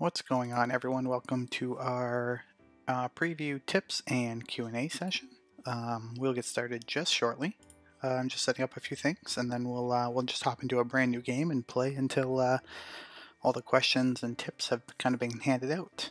What's going on everyone? Welcome to our uh, preview tips and Q&A session. Um, we'll get started just shortly. Uh, I'm just setting up a few things and then we'll uh, we'll just hop into a brand new game and play until uh, all the questions and tips have kind of been handed out.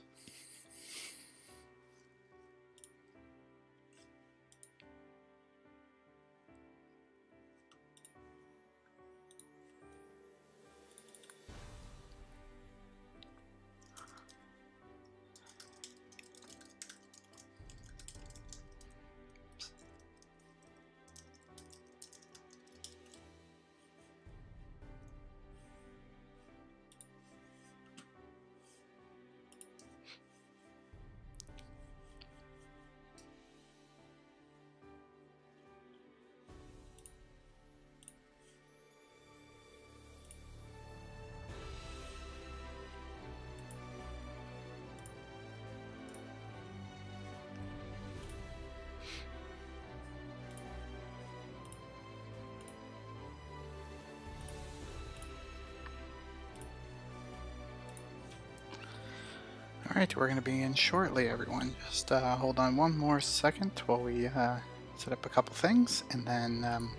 We're going to be in shortly, everyone. Just uh, hold on one more second while we uh, set up a couple things, and then um,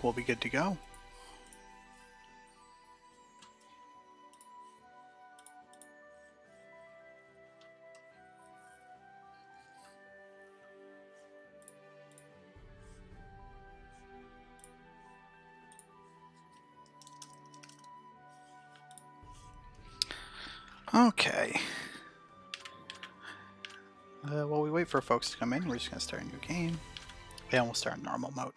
we'll be good to go. Okay. Uh, while we wait for folks to come in, we're just going to start a new game. And we'll start in normal mode.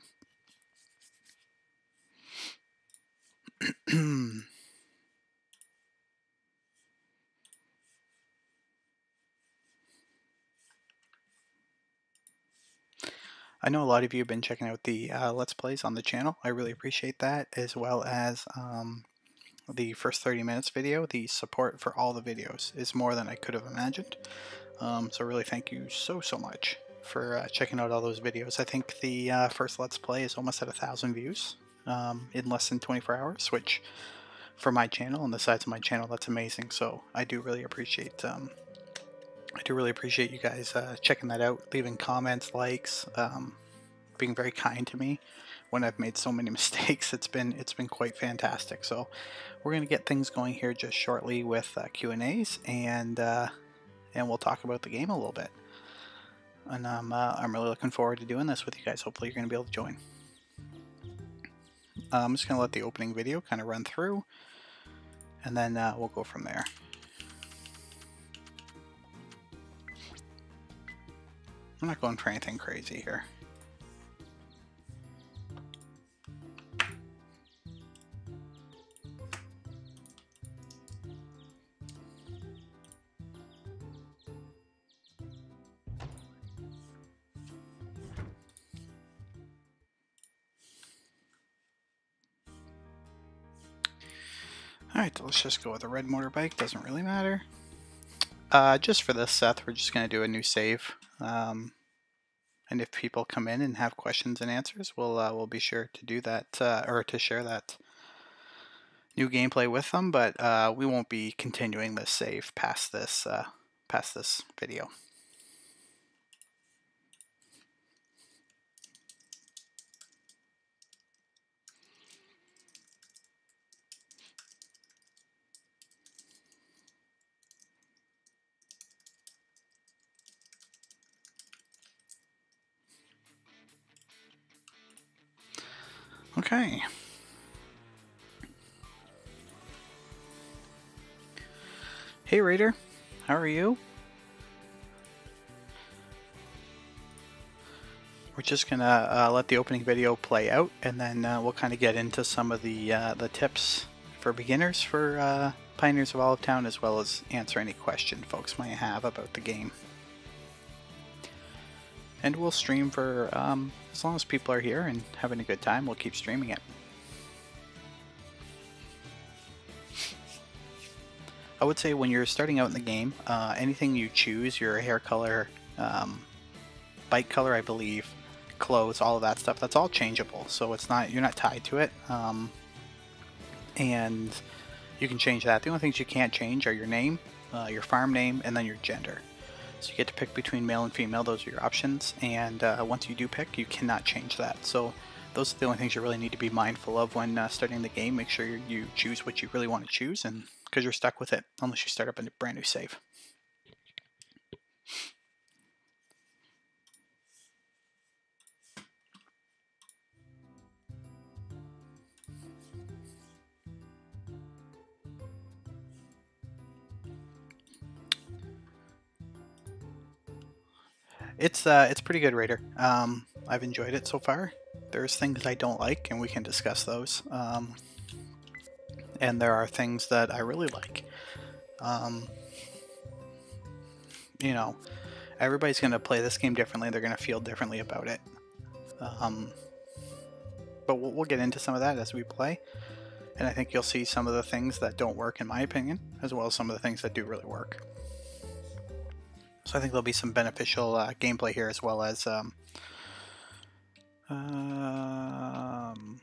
I know a lot of you have been checking out the uh, Let's Plays on the channel. I really appreciate that, as well as um, the first 30 minutes video, the support for all the videos is more than I could have imagined. Um, so really thank you so, so much for uh, checking out all those videos. I think the uh, first Let's Play is almost at a thousand views um, in less than 24 hours, which for my channel and the size of my channel, that's amazing. So I do really appreciate um, I do really appreciate you guys uh, checking that out, leaving comments, likes, um, being very kind to me when I've made so many mistakes. It's been it's been quite fantastic. So we're gonna get things going here just shortly with uh, Q and A's, and uh, and we'll talk about the game a little bit. And I'm uh, I'm really looking forward to doing this with you guys. Hopefully you're gonna be able to join. Uh, I'm just gonna let the opening video kind of run through, and then uh, we'll go from there. I'm not going for anything crazy here. Alright, let's just go with a red motorbike, doesn't really matter. Uh, just for this, Seth, we're just going to do a new save. Um, and if people come in and have questions and answers, we'll uh, we'll be sure to do that, uh, or to share that new gameplay with them, but uh, we won't be continuing this save past this, uh, past this video. Okay. Hey Raider, how are you? We're just gonna uh, let the opening video play out and then uh, we'll kind of get into some of the uh, the tips for beginners for uh, Pioneers of Olive Town as well as answer any question folks might have about the game. And we'll stream for um, as long as people are here and having a good time, we'll keep streaming it. I would say when you're starting out in the game, uh, anything you choose, your hair color, um, bike color, I believe, clothes, all of that stuff, that's all changeable. So it's not you're not tied to it. Um, and you can change that. The only things you can't change are your name, uh, your farm name, and then your gender. So you get to pick between male and female, those are your options, and uh, once you do pick, you cannot change that. So those are the only things you really need to be mindful of when uh, starting the game. Make sure you choose what you really want to choose, and because you're stuck with it unless you start up a brand new save. It's uh, it's pretty good, Raider. Um, I've enjoyed it so far. There's things I don't like, and we can discuss those. Um, and there are things that I really like. Um, you know, everybody's going to play this game differently. They're going to feel differently about it. Um, but we'll, we'll get into some of that as we play. And I think you'll see some of the things that don't work, in my opinion, as well as some of the things that do really work. So I think there'll be some beneficial uh, gameplay here as well as um, um,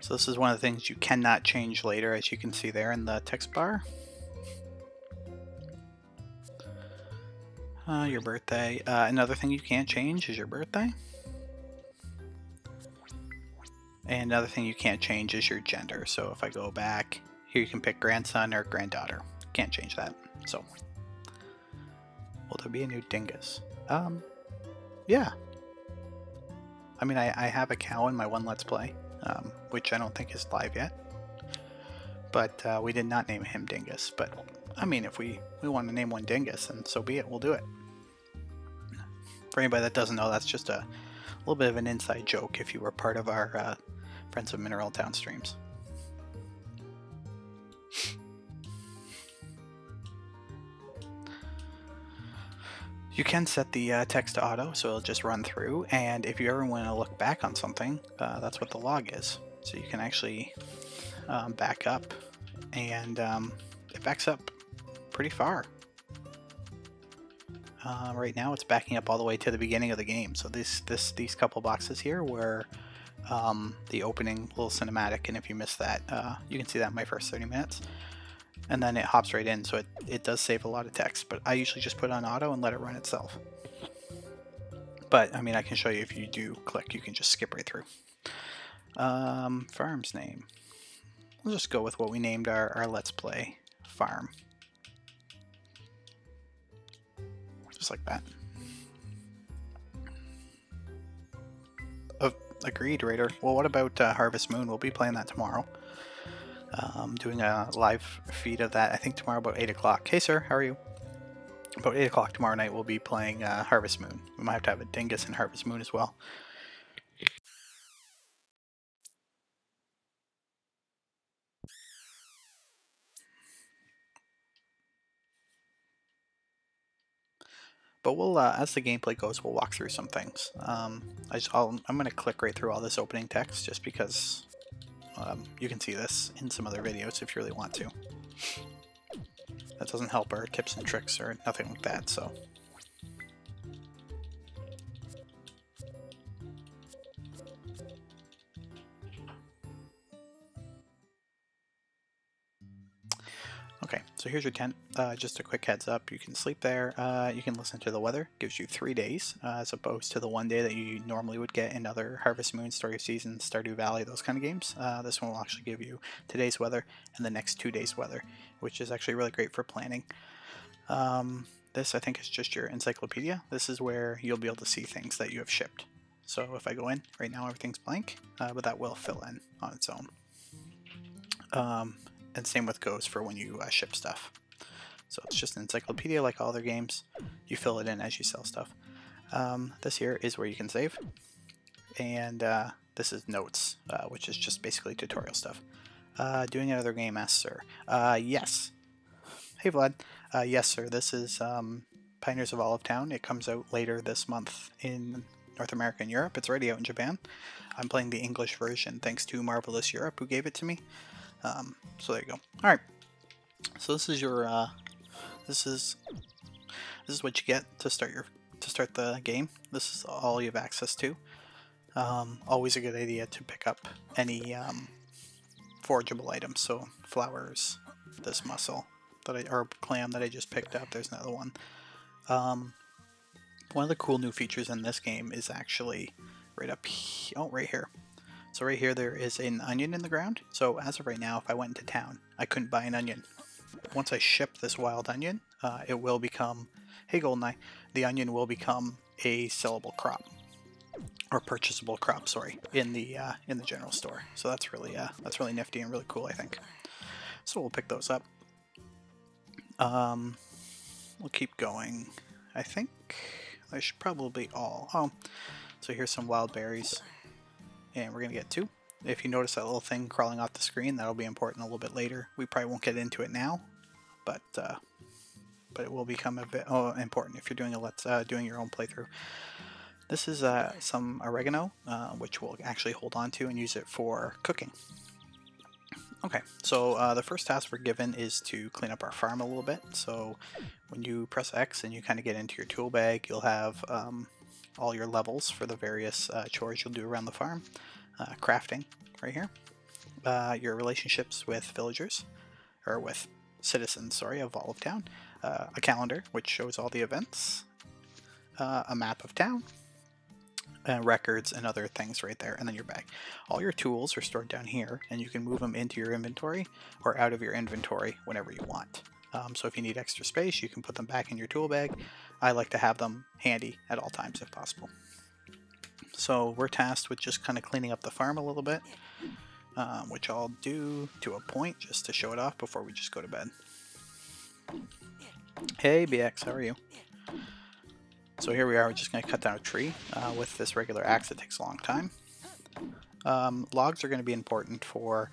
so this is one of the things you cannot change later as you can see there in the text bar. Uh, your birthday. Uh, another thing you can't change is your birthday. And another thing you can't change is your gender. So if I go back, here you can pick grandson or granddaughter. Can't change that. So, will there be a new dingus? Um, yeah. I mean, I, I have a cow in my one Let's Play, um, which I don't think is live yet. But uh, we did not name him Dingus. But, I mean, if we, we want to name one Dingus, then so be it. We'll do it. For anybody that doesn't know, that's just a little bit of an inside joke if you were part of our uh, Friends of Mineral Town streams. You can set the uh, text to auto, so it'll just run through, and if you ever want to look back on something, uh, that's what the log is. So you can actually um, back up, and um, it backs up pretty far. Uh, right now it's backing up all the way to the beginning of the game, so this, this, these couple boxes here were um, the opening little cinematic, and if you miss that, uh, you can see that in my first 30 minutes. And then it hops right in, so it, it does save a lot of text, but I usually just put on auto and let it run itself. But, I mean, I can show you if you do click, you can just skip right through. Um, farm's name. We'll just go with what we named our, our Let's Play farm. Just like that. Agreed, Raider. Well, what about uh, Harvest Moon? We'll be playing that tomorrow. Um, doing a live feed of that, I think tomorrow about 8 o'clock. Hey, sir, how are you? About 8 o'clock tomorrow night, we'll be playing uh, Harvest Moon. We might have to have a Dingus in Harvest Moon as well. But we'll, uh, as the gameplay goes, we'll walk through some things. Um, I am going to click right through all this opening text just because um, you can see this in some other videos if you really want to. That doesn't help our tips and tricks or nothing like that, so so here's your tent. Uh, just a quick heads up, you can sleep there. Uh, you can listen to the weather. Gives you three days, uh, as opposed to the one day that you normally would get in other Harvest Moon, Story of Seasons, Stardew Valley, those kind of games. Uh, this one will actually give you today's weather and the next two days' weather, which is actually really great for planning. Um, this, I think, is just your encyclopedia. This is where you'll be able to see things that you have shipped. So if I go in, right now everything's blank, uh, but that will fill in on its own. Um, and same with goes for when you uh, ship stuff. So it's just an encyclopedia like all other games. You fill it in as you sell stuff. Um, this here is where you can save. And uh, this is notes, uh, which is just basically tutorial stuff. Uh, doing another game, yes, sir. Uh, yes. Hey, Vlad. Uh, yes, sir. This is um, Pioneers of Olive Town. It comes out later this month in North America and Europe. It's already out in Japan. I'm playing the English version thanks to Marvelous Europe, who gave it to me. Um, so there you go. All right. So this is your uh, this is this is what you get to start your to start the game. This is all you have access to. Um, always a good idea to pick up any um, forageable items, so flowers, this mussel that I, or clam that I just picked up. There's another one. Um, one of the cool new features in this game is actually right up. Oh, right here. So right here there is an onion in the ground. So as of right now, if I went into town, I couldn't buy an onion. Once I ship this wild onion, uh, it will become, hey Goldeneye, the onion will become a sellable crop or purchasable crop, sorry, in the uh, in the general store. So that's really uh, that's really nifty and really cool, I think. So we'll pick those up. Um, we'll keep going. I think I should probably all. Oh, so here's some wild berries, and we're gonna get two. If you notice that little thing crawling off the screen, that'll be important a little bit later. We probably won't get into it now, but uh, but it will become a bit oh, important if you're doing a let's uh, doing your own playthrough. This is uh, some oregano, uh, which we'll actually hold on to and use it for cooking. Okay, so uh, the first task we're given is to clean up our farm a little bit. So when you press X and you kind of get into your tool bag, you'll have um, all your levels for the various uh, chores you'll do around the farm. Uh, crafting, right here. Uh, your relationships with villagers, or with citizens, sorry, of Olive Town. a calendar, which shows all the events. a map of town, uh, records and other things right there, and then your bag. All your tools are stored down here, and you can move them into your inventory or out of your inventory whenever you want. Um, so if you need extra space, you can put them back in your tool bag. I like to have them handy at all times if possible. So we're tasked with just kind of cleaning up the farm a little bit, um, which I'll do to a point just to show it off before we just go to bed. Hey BX, how are you? So here we are, we're just going to cut down a tree uh, with this regular axe. It takes a long time. Um, logs are going to be important for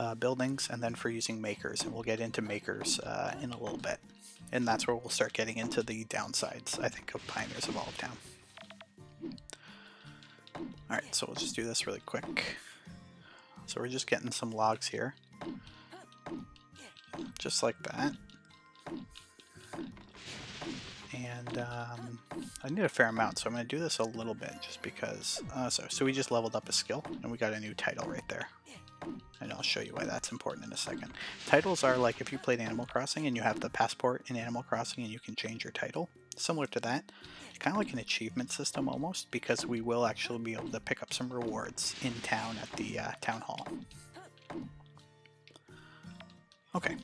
uh, buildings and then for using makers, and we'll get into makers uh, in a little bit. And that's where we'll start getting into the downsides, I think, of Pioneers of Olive Town. Alright, so we'll just do this really quick. So we're just getting some logs here. Just like that and um, I need a fair amount, so I'm going to do this a little bit just because. Uh, so, so we just leveled up a skill, and we got a new title right there. And I'll show you why that's important in a second. Titles are like if you played Animal Crossing and you have the passport in Animal Crossing and you can change your title. Similar to that. Kind of like an achievement system almost, because we will actually be able to pick up some rewards in town at the uh, town hall. Okay,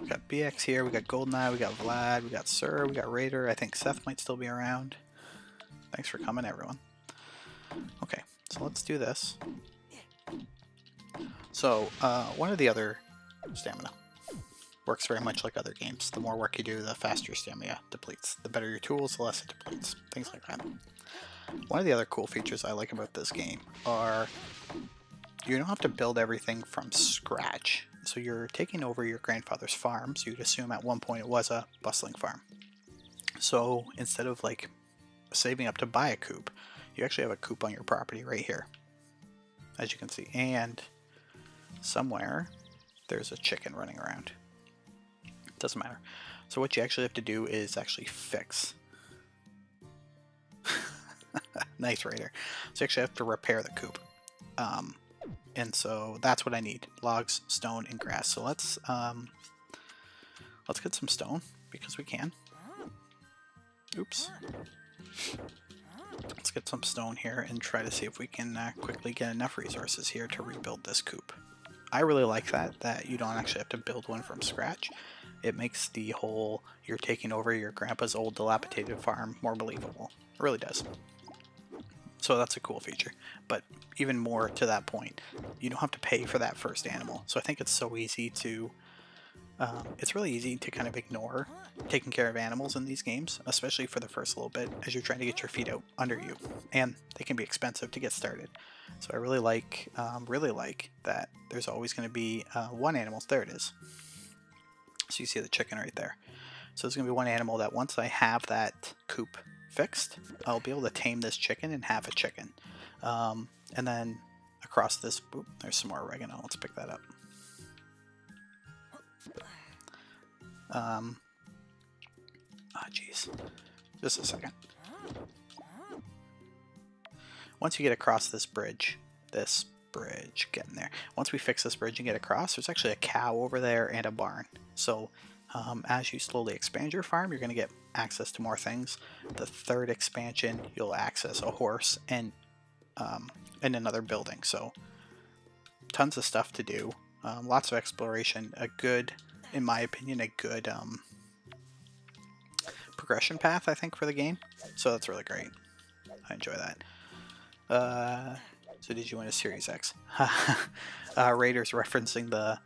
we got BX here, we got Goldeneye, we got Vlad, we got Sir, we got Raider. I think Seth might still be around. Thanks for coming, everyone. Okay, so let's do this. So, uh, one of the other stamina works very much like other games. The more work you do, the faster your stamina depletes. The better your tools, the less it depletes. Things like that. One of the other cool features I like about this game are you don't have to build everything from scratch. So you're taking over your grandfather's farm, so you'd assume at one point it was a bustling farm. So instead of like saving up to buy a coop, you actually have a coop on your property right here, as you can see. And somewhere there's a chicken running around. It Doesn't matter. So what you actually have to do is actually fix. nice Raider. So you actually have to repair the coop. Um, and so that's what I need: logs, stone, and grass. So let's um, let's get some stone because we can. Oops. Let's get some stone here and try to see if we can uh, quickly get enough resources here to rebuild this coop. I really like that, that you don't actually have to build one from scratch. It makes the whole you're taking over your grandpa's old dilapidated farm more believable. It really does. So that's a cool feature. But even more to that point, you don't have to pay for that first animal. So I think it's so easy to. Um, it's really easy to kind of ignore taking care of animals in these games, especially for the first little bit as you're trying to get your feet out under you, and they can be expensive to get started. So I really like, um, really like that. There's always going to be uh, one animal. There it is. So you see the chicken right there. So there's going to be one animal that once I have that coop fixed, I'll be able to tame this chicken and have a chicken. Um, and then across this, boop, there's some more oregano. Let's pick that up. Um, ah, jeez. Just a second. once you get across this bridge, this bridge, getting there. Once we fix this bridge and get across, there's actually a cow over there and a barn. So um, as you slowly expand your farm, you're going to get access to more things. The third expansion, you'll access a horse and um, and another building. So tons of stuff to do, um, lots of exploration. A good, in my opinion, a good um, progression path, I think, for the game. So that's really great. I enjoy that. Uh, so did you win a Series X? uh, Raiders referencing the.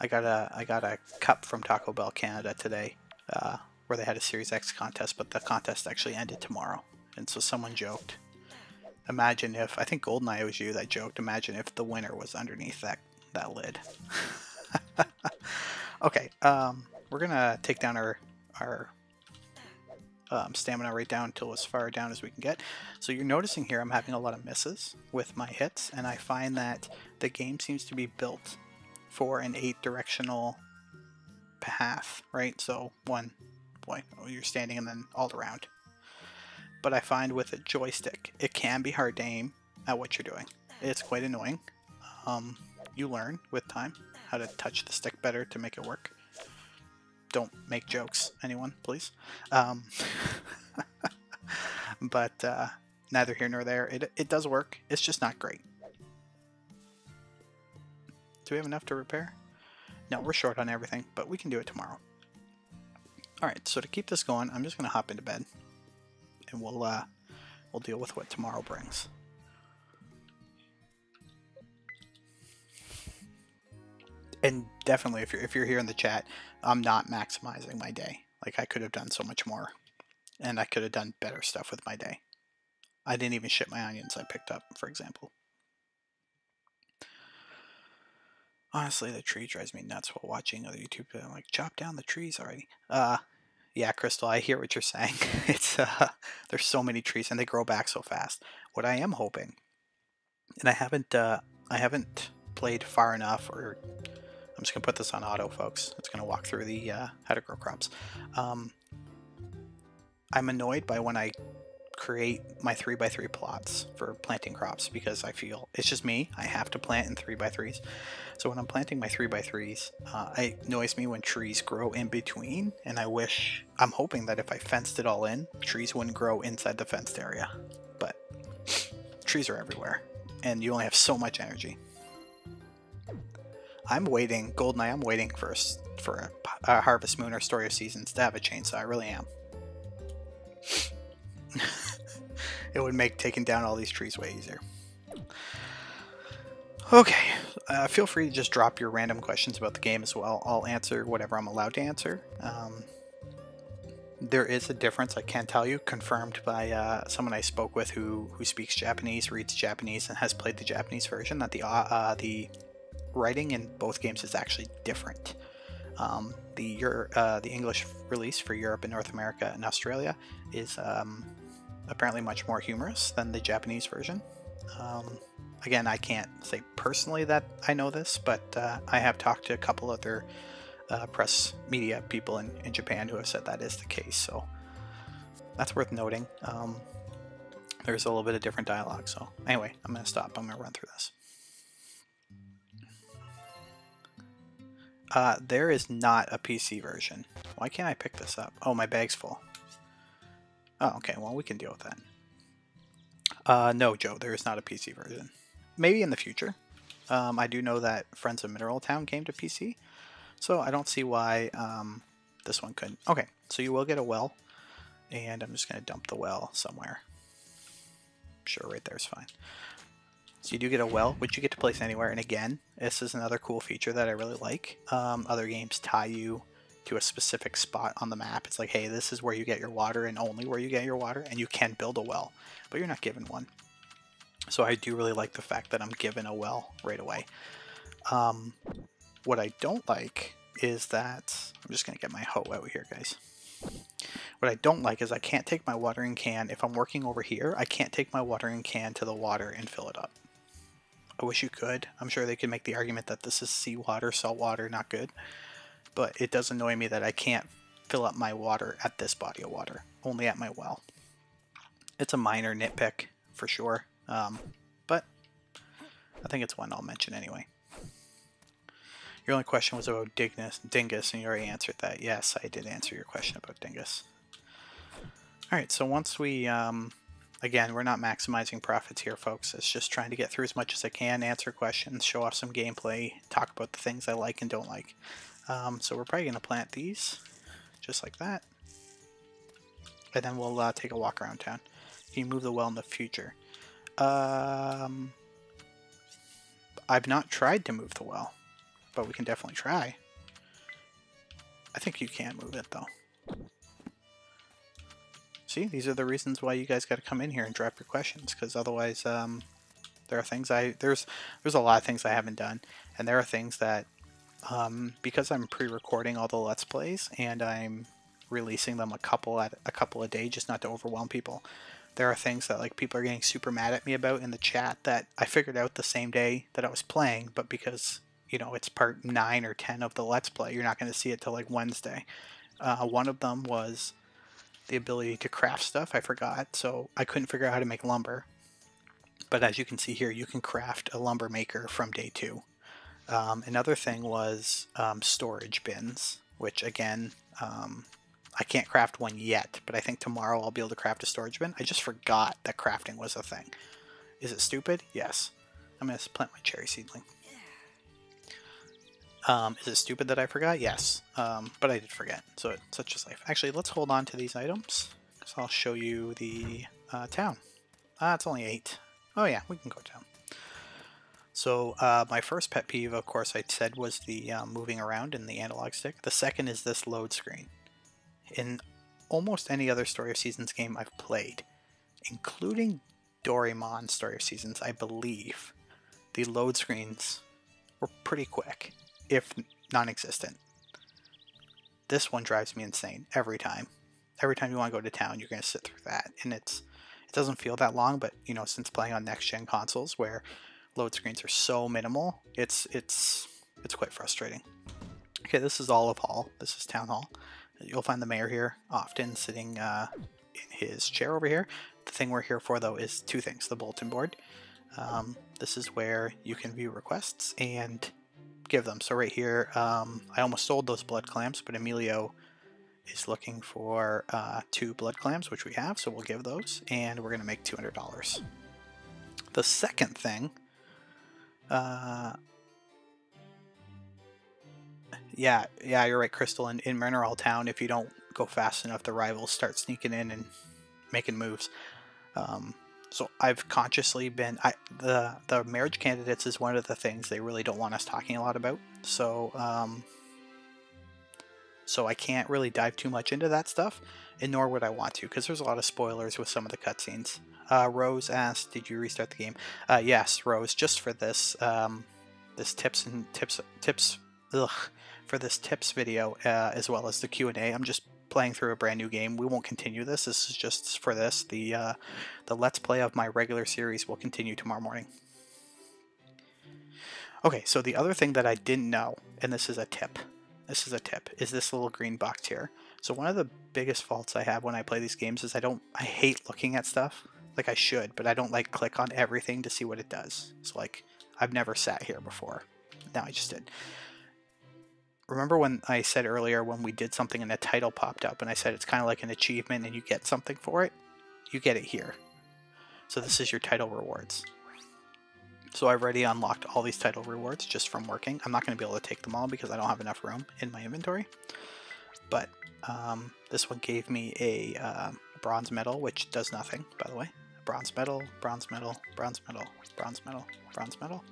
I got a I got a cup from Taco Bell Canada today, uh, where they had a Series X contest, but the contest actually ended tomorrow. And so someone joked, imagine if I think Goldeneye was you that joked. Imagine if the winner was underneath that that lid. okay, um, we're gonna take down our our um, stamina right down until as far down as we can get. So you're noticing here I'm having a lot of misses with my hits, and I find that the game seems to be built for an eight directional path, right? So one point, oh, you're standing and then all around. But I find with a joystick, it can be hard to aim at what you're doing. It's quite annoying. Um, you learn with time how to touch the stick better to make it work don't make jokes, anyone, please. Um, but uh, neither here nor there. It, it does work. It's just not great. Do we have enough to repair? No, we're short on everything, but we can do it tomorrow. Alright, so to keep this going, I'm just going to hop into bed. And we'll, uh, we'll deal with what tomorrow brings. And definitely if you're if you're here in the chat, I'm not maximizing my day. Like I could have done so much more, and I could have done better stuff with my day. I didn't even ship my onions I picked up, for example. Honestly, the tree drives me nuts while watching other YouTube. I'm like, chop down the trees already. Uh, yeah, Crystal, I hear what you're saying. it's uh, there's so many trees and they grow back so fast. What I am hoping, and I haven't, uh, I haven't played far enough or I'm just going to put this on auto, folks. It's going to walk through the uh, how to grow crops. Um, I'm annoyed by when I create my 3x3 plots for planting crops because I feel it's just me. I have to plant in 3x3s. So when I'm planting my 3x3s, uh, it annoys me when trees grow in between. And I wish, I'm hoping that if I fenced it all in, trees wouldn't grow inside the fenced area. But trees are everywhere and you only have so much energy. I'm waiting, Goldeneye, I'm waiting for, for a, Harvest Moon or Story of Seasons to have a chainsaw. I really am. it would make taking down all these trees way easier. Okay, uh, feel free to just drop your random questions about the game as well. I'll answer whatever I'm allowed to answer. Um, there is a difference, I can tell you, confirmed by uh, someone I spoke with who who speaks Japanese, reads Japanese, and has played the Japanese version. That the uh, uh the writing in both games is actually different. Um, the uh, the English release for Europe and North America and Australia is um, apparently much more humorous than the Japanese version. Um, again, I can't say personally that I know this, but uh, I have talked to a couple other uh, press media people in, in Japan who have said that is the case. So that's worth noting. Um, there's a little bit of different dialogue. So anyway, I'm going to stop. I'm to run through this. Uh, there is not a PC version. Why can't I pick this up? Oh, my bag's full. Oh, okay. Well, we can deal with that. Uh, no, Joe, there is not a PC version. Maybe in the future. Um, I do know that Friends of Mineral Town came to PC, so I don't see why um, this one couldn't. Okay, so you will get a well, and I'm just going to dump the well somewhere. Sure, right there is fine. So you do get a well, which you get to place anywhere. And again, this is another cool feature that I really like. Um, other games tie you to a specific spot on the map. It's like, hey, this is where you get your water and only where you get your water, and you can build a well, but you're not given one. So I do really like the fact that I'm given a well right away. Um, what I don't like is that, I'm just going to get my hoe out here, guys. What I don't like is I can't take my watering can, if I'm working over here, I can't take my watering can to the water and fill it up. I wish you could. I'm sure they could make the argument that this is seawater, salt water, not good. But it does annoy me that I can't fill up my water at this body of water, only at my well. It's a minor nitpick for sure, Um, but I think it's one I'll mention anyway. Your only question was about Dingus, Dingus, and you already answered that. Yes, I did answer your question about Dingus. Alright, so once we, um, again, we're not maximizing profits here, folks. It's just trying to get through as much as I can, answer questions, show off some gameplay, talk about the things I like and don't like. Um, so we're probably going to plant these, just like that. And then we'll uh, take a walk around town. Can you move the well in the future? Um, I've not tried to move the well but we can definitely try. I think you can move it though. See, these are the reasons why you guys got to come in here and drop your questions, because otherwise, um, there are things I there's there's a lot of things I haven't done, and there are things that um, because I'm pre-recording all the let's plays and I'm releasing them a couple at a couple a day, just not to overwhelm people. There are things that like people are getting super mad at me about in the chat that I figured out the same day that I was playing, but because you know it's part 9 or 10 of the let's play you're not going to see it till like wednesday uh, one of them was the ability to craft stuff i forgot so i couldn't figure out how to make lumber. But as you can see here you can craft a lumber maker from day two. Um, another thing was um, storage bins which again um, i can't craft one yet but i think tomorrow i'll be able to craft a storage bin. I just forgot that crafting was a thing. Is it stupid? Yes. I'm going to plant my cherry seedling um, is it stupid that I forgot? Yes, um, but I did forget, so it, such is life. Actually, let's hold on to these items, so I'll show you the uh, town. Ah, it's only eight. Oh yeah, we can go down. So uh, my first pet peeve, of course, I said was the uh, moving around in the analog stick. The second is this load screen. In almost any other Story of Seasons game I've played, including Doraemon Story of Seasons, I believe, the load screens were pretty quick if non-existent. This one drives me insane every time. Every time you want to go to town, you're going to sit through that, and it's it doesn't feel that long. But you know, since playing on next gen consoles where load screens are so minimal, it's it's it's quite frustrating. Okay, this is Olive Hall. This is Town Hall. You'll find the mayor here, often sitting uh, in his chair over here. The thing we're here for, though, is two things: the bulletin board. Um, this is where you can view requests and give them. So right here, um, I almost sold those blood clams, but Emilio is looking for uh, two blood clams, which we have, so we'll give those, and we're going to make $200. The second thing, uh, yeah, yeah, you're right, Crystal. In, in Mineral Town, if you don't go fast enough, the rivals start sneaking in and making moves. Um, so I've consciously been I, the the marriage candidates is one of the things they really don't want us talking a lot about. So um, so I can't really dive too much into that stuff, and nor would I want to because there's a lot of spoilers with some of the cutscenes. Uh, Rose asked, "Did you restart the game?" Uh, yes, Rose. Just for this um, this tips and tips tips ugh, for this tips video uh, as well as the Q and A. I'm just playing through a brand new game. We won't continue this. This is just for this. The uh, the let's play of my regular series will continue tomorrow morning. Okay, so the other thing that I didn't know, and this is a tip, this is a tip, is this little green box here. So one of the biggest faults I have when I play these games is I don't, I hate looking at stuff. Like I should, but I don't like click on everything to see what it does. So like, I've never sat here before. Now I just did remember when I said earlier when we did something and a title popped up and I said it's kind of like an achievement and you get something for it? You get it here. So this is your title rewards. So I've already unlocked all these title rewards just from working. I'm not going to be able to take them all because I don't have enough room in my inventory. But um, this one gave me a uh, bronze medal, which does nothing, by the way. Bronze medal, bronze medal, bronze medal, bronze medal, bronze medal.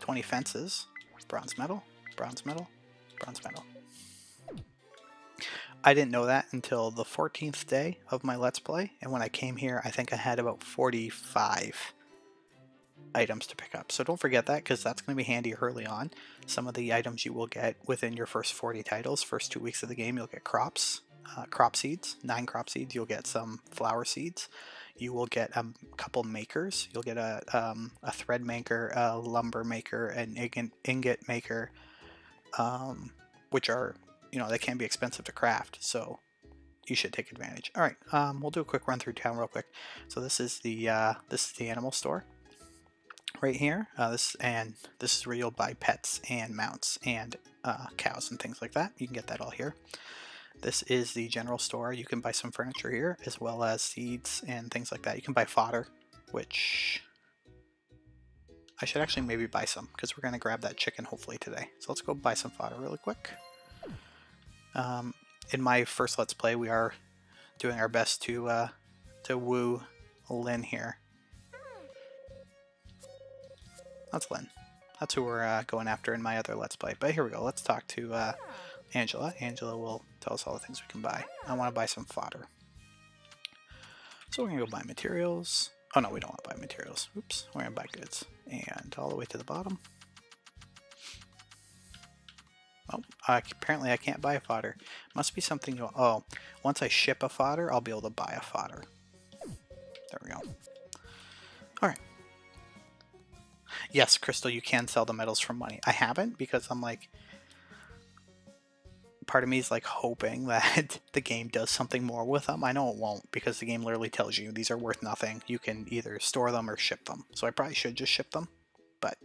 20 fences, bronze medal, bronze medal, bronze medal. I didn't know that until the 14th day of my Let's Play, and when I came here, I think I had about 45 items to pick up. So don't forget that, because that's going to be handy early on. Some of the items you will get within your first 40 titles, first two weeks of the game, you'll get crops, uh, crop seeds, nine crop seeds, you'll get some flower seeds, you will get a couple makers, you'll get a, um, a thread maker, a lumber maker, an ingot maker, um, which are, you know, they can be expensive to craft. So you should take advantage. All right, um, we'll do a quick run through town real quick. So this is the uh, this is the animal store right here. Uh, this and this is where you'll buy pets and mounts and uh, cows and things like that. You can get that all here. This is the general store. You can buy some furniture here as well as seeds and things like that. You can buy fodder, which I should actually maybe buy some because we're going to grab that chicken hopefully today. So let's go buy some fodder really quick. Um, in my first Let's Play, we are doing our best to uh, to woo Lynn here. That's Lynn. That's who we're uh, going after in my other Let's Play. But here we go. Let's talk to uh, Angela. Angela will tell us all the things we can buy. I want to buy some fodder. So we're going to go buy materials. Oh no, we don't want to buy materials. Oops, we're going to buy goods. And all the way to the bottom. Oh, uh, apparently I can't buy a fodder. Must be something you... Oh, once I ship a fodder, I'll be able to buy a fodder. There we go. Alright. Yes, Crystal, you can sell the medals for money. I haven't because I'm like... Part of me is like hoping that the game does something more with them. I know it won't because the game literally tells you these are worth nothing. You can either store them or ship them. So I probably should just ship them, but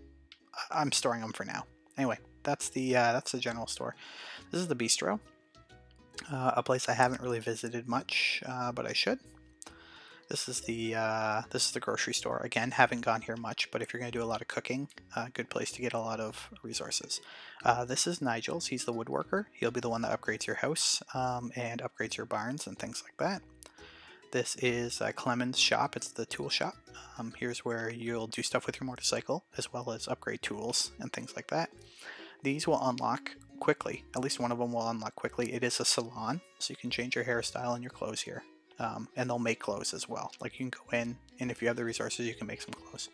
I'm storing them for now. Anyway, that's the uh, that's the general store. This is the bistro, uh, a place I haven't really visited much, uh, but I should. This is the uh, this is the grocery store. Again, haven't gone here much, but if you're going to do a lot of cooking, uh, good place to get a lot of resources. Uh, this is Nigel's. He's the woodworker. He'll be the one that upgrades your house um, and upgrades your barns and things like that. This is uh, Clement's shop. It's the tool shop. Um, here's where you'll do stuff with your motorcycle, as well as upgrade tools and things like that. These will unlock quickly. At least one of them will unlock quickly. It is a salon, so you can change your hairstyle and your clothes here. Um, and they'll make clothes as well. Like you can go in, and if you have the resources, you can make some clothes.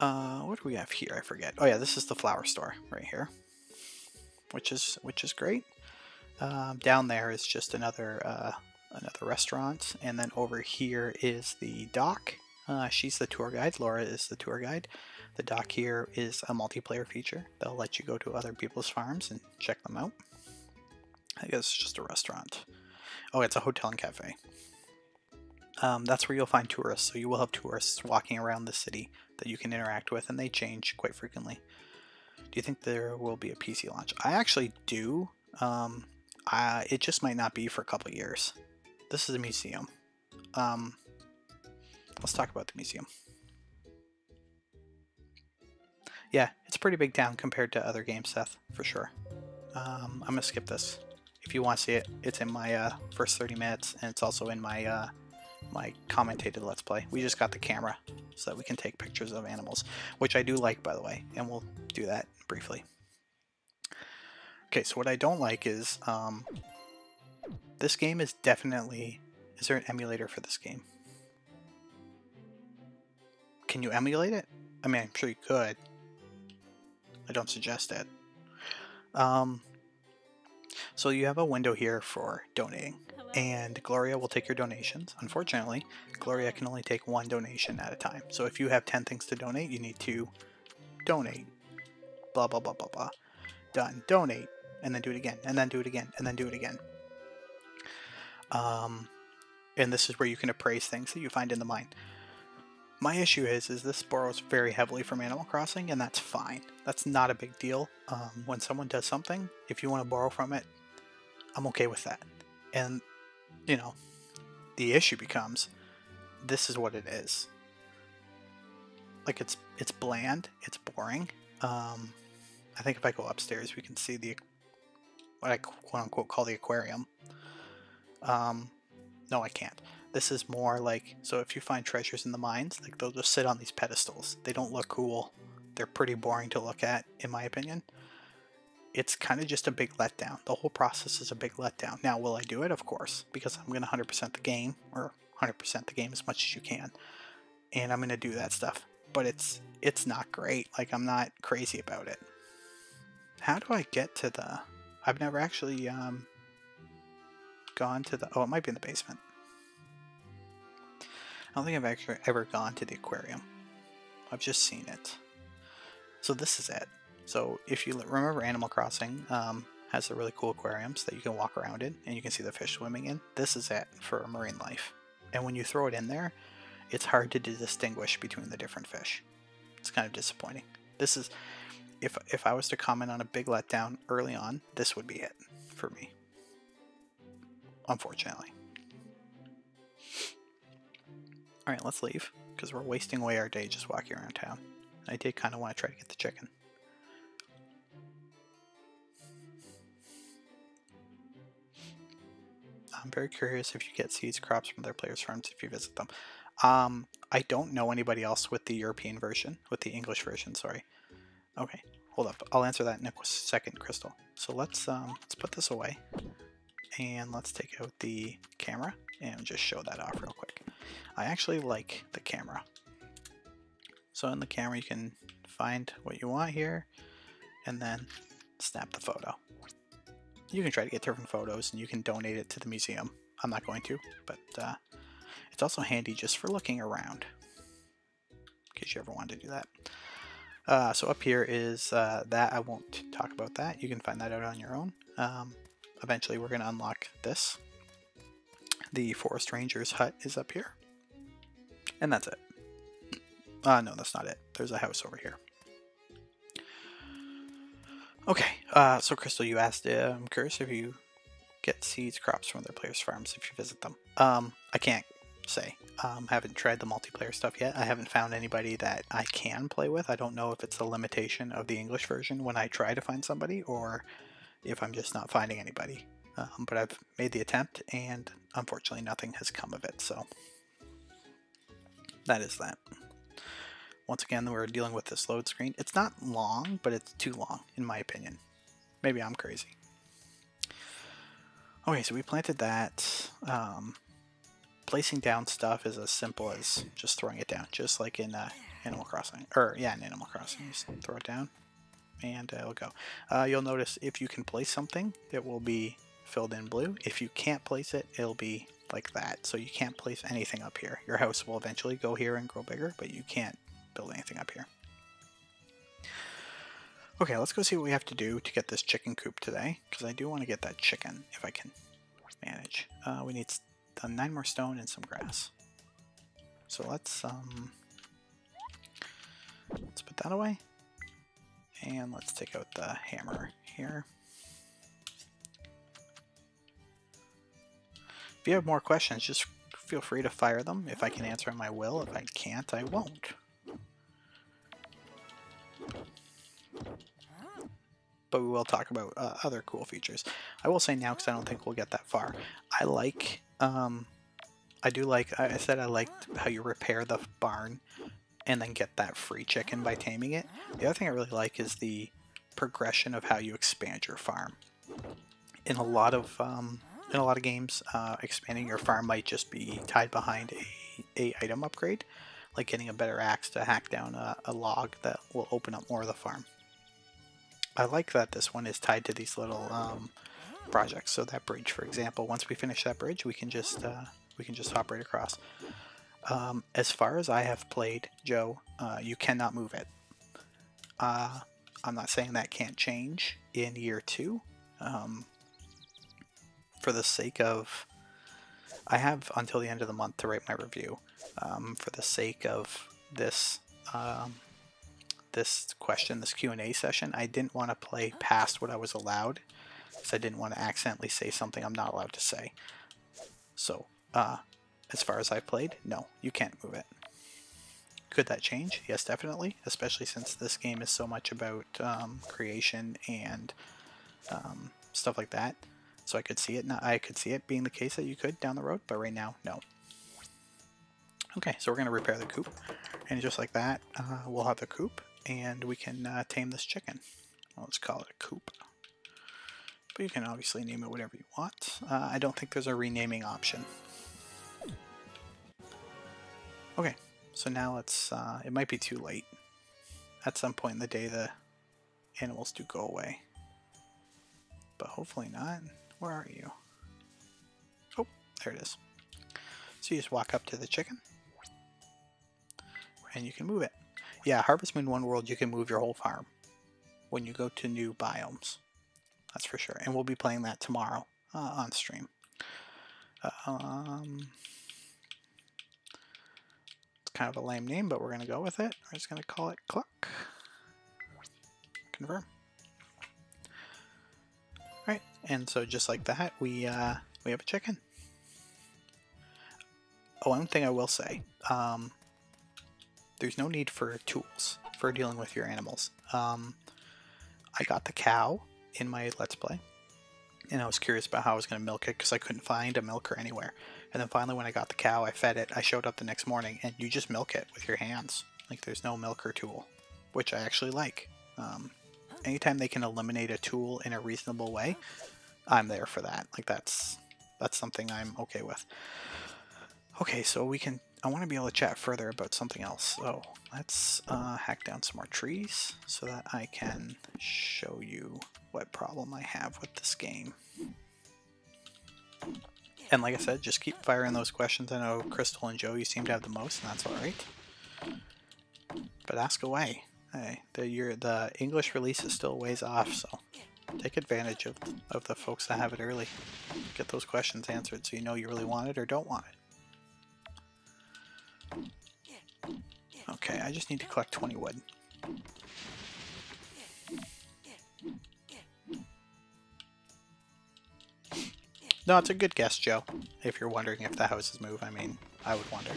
Uh, what do we have here? I forget. Oh yeah, this is the flower store right here, which is which is great. Um, down there is just another uh, another restaurant, and then over here is the dock. Uh, she's the tour guide. Laura is the tour guide. The dock here is a multiplayer feature. They'll let you go to other people's farms and check them out. I guess it's just a restaurant. Oh, it's a hotel and cafe. Um, that's where you'll find tourists. So you will have tourists walking around the city that you can interact with, and they change quite frequently. Do you think there will be a PC launch? I actually do. Um, I, it just might not be for a couple years. This is a museum. Um, let's talk about the museum. Yeah, it's a pretty big town compared to other games, Seth, for sure. Um, I'm going to skip this. If you want to see it, it's in my uh, first 30 minutes, and it's also in my uh, my commentated Let's Play. We just got the camera so that we can take pictures of animals, which I do like, by the way, and we'll do that briefly. Okay, so what I don't like is um, this game is definitely... Is there an emulator for this game? Can you emulate it? I mean, I'm sure you could. I don't suggest it. Um, so you have a window here for donating, and Gloria will take your donations. Unfortunately, Gloria can only take one donation at a time. So if you have 10 things to donate, you need to donate. Blah, blah, blah, blah, blah. Done. Donate. And then do it again. And then do it again. And then do it again. Um, and this is where you can appraise things that you find in the mine. My issue is, is this borrows very heavily from Animal Crossing, and that's fine. That's not a big deal. Um, when someone does something, if you want to borrow from it, I'm okay with that. And, you know, the issue becomes, this is what it is. Like it's it's bland, it's boring. Um, I think if I go upstairs, we can see the what I quote unquote call the aquarium. Um, no, I can't. This is more like, so if you find treasures in the mines, like they'll just sit on these pedestals. They don't look cool. They're pretty boring to look at, in my opinion. It's kind of just a big letdown. The whole process is a big letdown. Now, will I do it? Of course, because I'm going to 100% the game, or 100% the game as much as you can. And I'm going to do that stuff. But it's it's not great. Like, I'm not crazy about it. How do I get to the... I've never actually um, gone to the... Oh, it might be in the basement. I don't think I've actually ever gone to the aquarium. I've just seen it. So this is it. So if you remember Animal Crossing, um, has the really cool aquariums that you can walk around in and you can see the fish swimming in. This is it for marine life. And when you throw it in there, it's hard to distinguish between the different fish. It's kind of disappointing. This is, if, if I was to comment on a big letdown early on, this would be it for me. Unfortunately. Alright, let's leave, because we're wasting away our day just walking around town. I did kind of want to try to get the chicken. I'm very curious if you get seeds, crops from other players' farms if you visit them. Um, I don't know anybody else with the European version, with the English version, sorry. Okay, hold up. I'll answer that in a second, Crystal. So let's um, let's put this away, and let's take out the camera and just show that off real quick. I actually like the camera. So in the camera, you can find what you want here, and then snap the photo you can try to get different photos and you can donate it to the museum. I'm not going to, but uh, it's also handy just for looking around, in case you ever wanted to do that. Uh, so up here is uh, that. I won't talk about that. You can find that out on your own. Um, eventually we're going to unlock this. The Forest Ranger's hut is up here. And that's it. Uh, no, that's not it. There's a house over here. Okay, uh, so Crystal, you asked, uh, I'm curious if you get seeds, crops from other players' farms if you visit them. Um, I can't say. Um, haven't tried the multiplayer stuff yet. I haven't found anybody that I can play with. I don't know if it's a limitation of the English version when I try to find somebody or if I'm just not finding anybody. Um, but I've made the attempt and unfortunately nothing has come of it, so that is that. Once again, we're dealing with this load screen. It's not long, but it's too long, in my opinion. Maybe I'm crazy. Okay, so we planted that. Um, placing down stuff is as simple as just throwing it down, just like in uh, Animal Crossing. Or, yeah, in Animal Crossing. You just throw it down, and uh, it'll go. Uh, you'll notice if you can place something, it will be filled in blue. If you can't place it, it'll be like that. So you can't place anything up here. Your house will eventually go here and grow bigger, but you can't build anything up here. Okay, let's go see what we have to do to get this chicken coop today, because I do want to get that chicken, if I can manage. Uh, we need uh, nine more stone and some grass. So let's, um, let's put that away. And let's take out the hammer here. You have more questions, just feel free to fire them. If I can answer them, I will. If I can't, I won't. but we will talk about uh, other cool features. I will say now because I don't think we'll get that far. I like, um, I do like, I said I liked how you repair the barn and then get that free chicken by taming it. The other thing I really like is the progression of how you expand your farm. In a lot of um, in a lot of games, uh, expanding your farm might just be tied behind a, a item upgrade, like getting a better axe to hack down a, a log that will open up more of the farm. I like that this one is tied to these little um, projects. So that bridge, for example, once we finish that bridge, we can just uh, we can just hop right across. Um, as far as I have played, Joe, uh, you cannot move it. Uh, I'm not saying that can't change in year two. Um, for the sake of, I have until the end of the month to write my review. Um, for the sake of this um, this question, this Q&A session, I didn't want to play past what I was allowed because I didn't want to accidentally say something I'm not allowed to say. So, uh, as far as I've played, no, you can't move it. Could that change? Yes, definitely, especially since this game is so much about um, creation and um, stuff like that. So I could see it. Not, I could see it being the case that you could down the road, but right now, no. Okay, so we're going to repair the coop, and just like that, uh, we'll have the coop, and we can uh, tame this chicken. Well, let's call it a coop. But you can obviously name it whatever you want. Uh, I don't think there's a renaming option. Okay, so now let's, uh, it might be too late. At some point in the day the animals do go away. But hopefully not. Where are you? Oh, there it is. So you just walk up to the chicken and you can move it. Yeah, Harvest Moon One World, you can move your whole farm when you go to new biomes. That's for sure. And we'll be playing that tomorrow uh, on stream. Um, it's kind of a lame name, but we're going to go with it. We're just going to call it Cluck. Confirm. And so just like that, we uh, we have a chicken. Oh, one thing I will say, um, there's no need for tools for dealing with your animals. Um, I got the cow in my Let's Play, and I was curious about how I was going to milk it because I couldn't find a milker anywhere. And then finally, when I got the cow, I fed it. I showed up the next morning, and you just milk it with your hands. Like there's no milker tool, which I actually like. Um, anytime they can eliminate a tool in a reasonable way, I'm there for that. Like that's that's something I'm okay with. Okay, so we can. I want to be able to chat further about something else. So let's uh, hack down some more trees so that I can show you what problem I have with this game. And like I said, just keep firing those questions. I know Crystal and Joe, you seem to have the most, and that's all right. But ask away. Hey, the your the English release is still ways off, so take advantage of of the folks that have it early. Get those questions answered, so you know you really want it or don't want it. Okay, I just need to collect 20 wood. No, it's a good guess, Joe. If you're wondering if the houses move, I mean, I would wonder.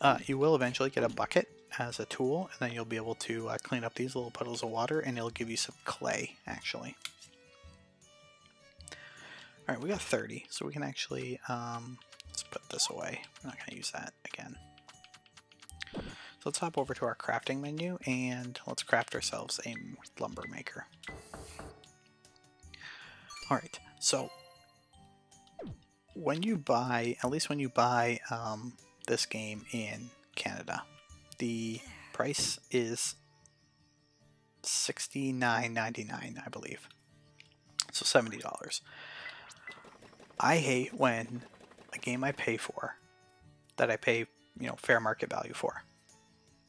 Uh, you will eventually get a bucket as a tool, and then you'll be able to uh, clean up these little puddles of water, and it'll give you some clay, actually. Alright, we got 30, so we can actually, um, let's put this away. I'm not going to use that again. So let's hop over to our crafting menu, and let's craft ourselves a lumber maker. Alright, so when you buy, at least when you buy um, this game in Canada, the price is $69.99, I believe. So $70. I hate when a game I pay for, that I pay, you know, fair market value for,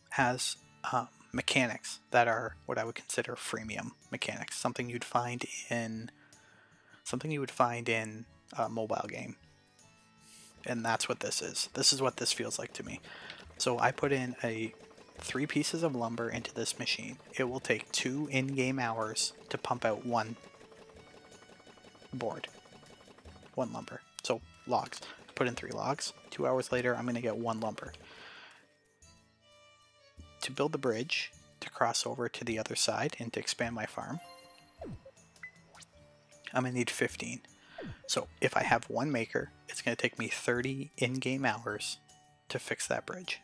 has um, mechanics that are what I would consider freemium mechanics, something you'd find in something you would find in a mobile game. And that's what this is. This is what this feels like to me. So I put in a three pieces of lumber into this machine. It will take two in-game hours to pump out one board. One lumber. So logs. Put in three logs. Two hours later, I'm going to get one lumber. To build the bridge, to cross over to the other side and to expand my farm, I'm going to need 15. So if I have one maker, it's going to take me 30 in-game hours to fix that bridge.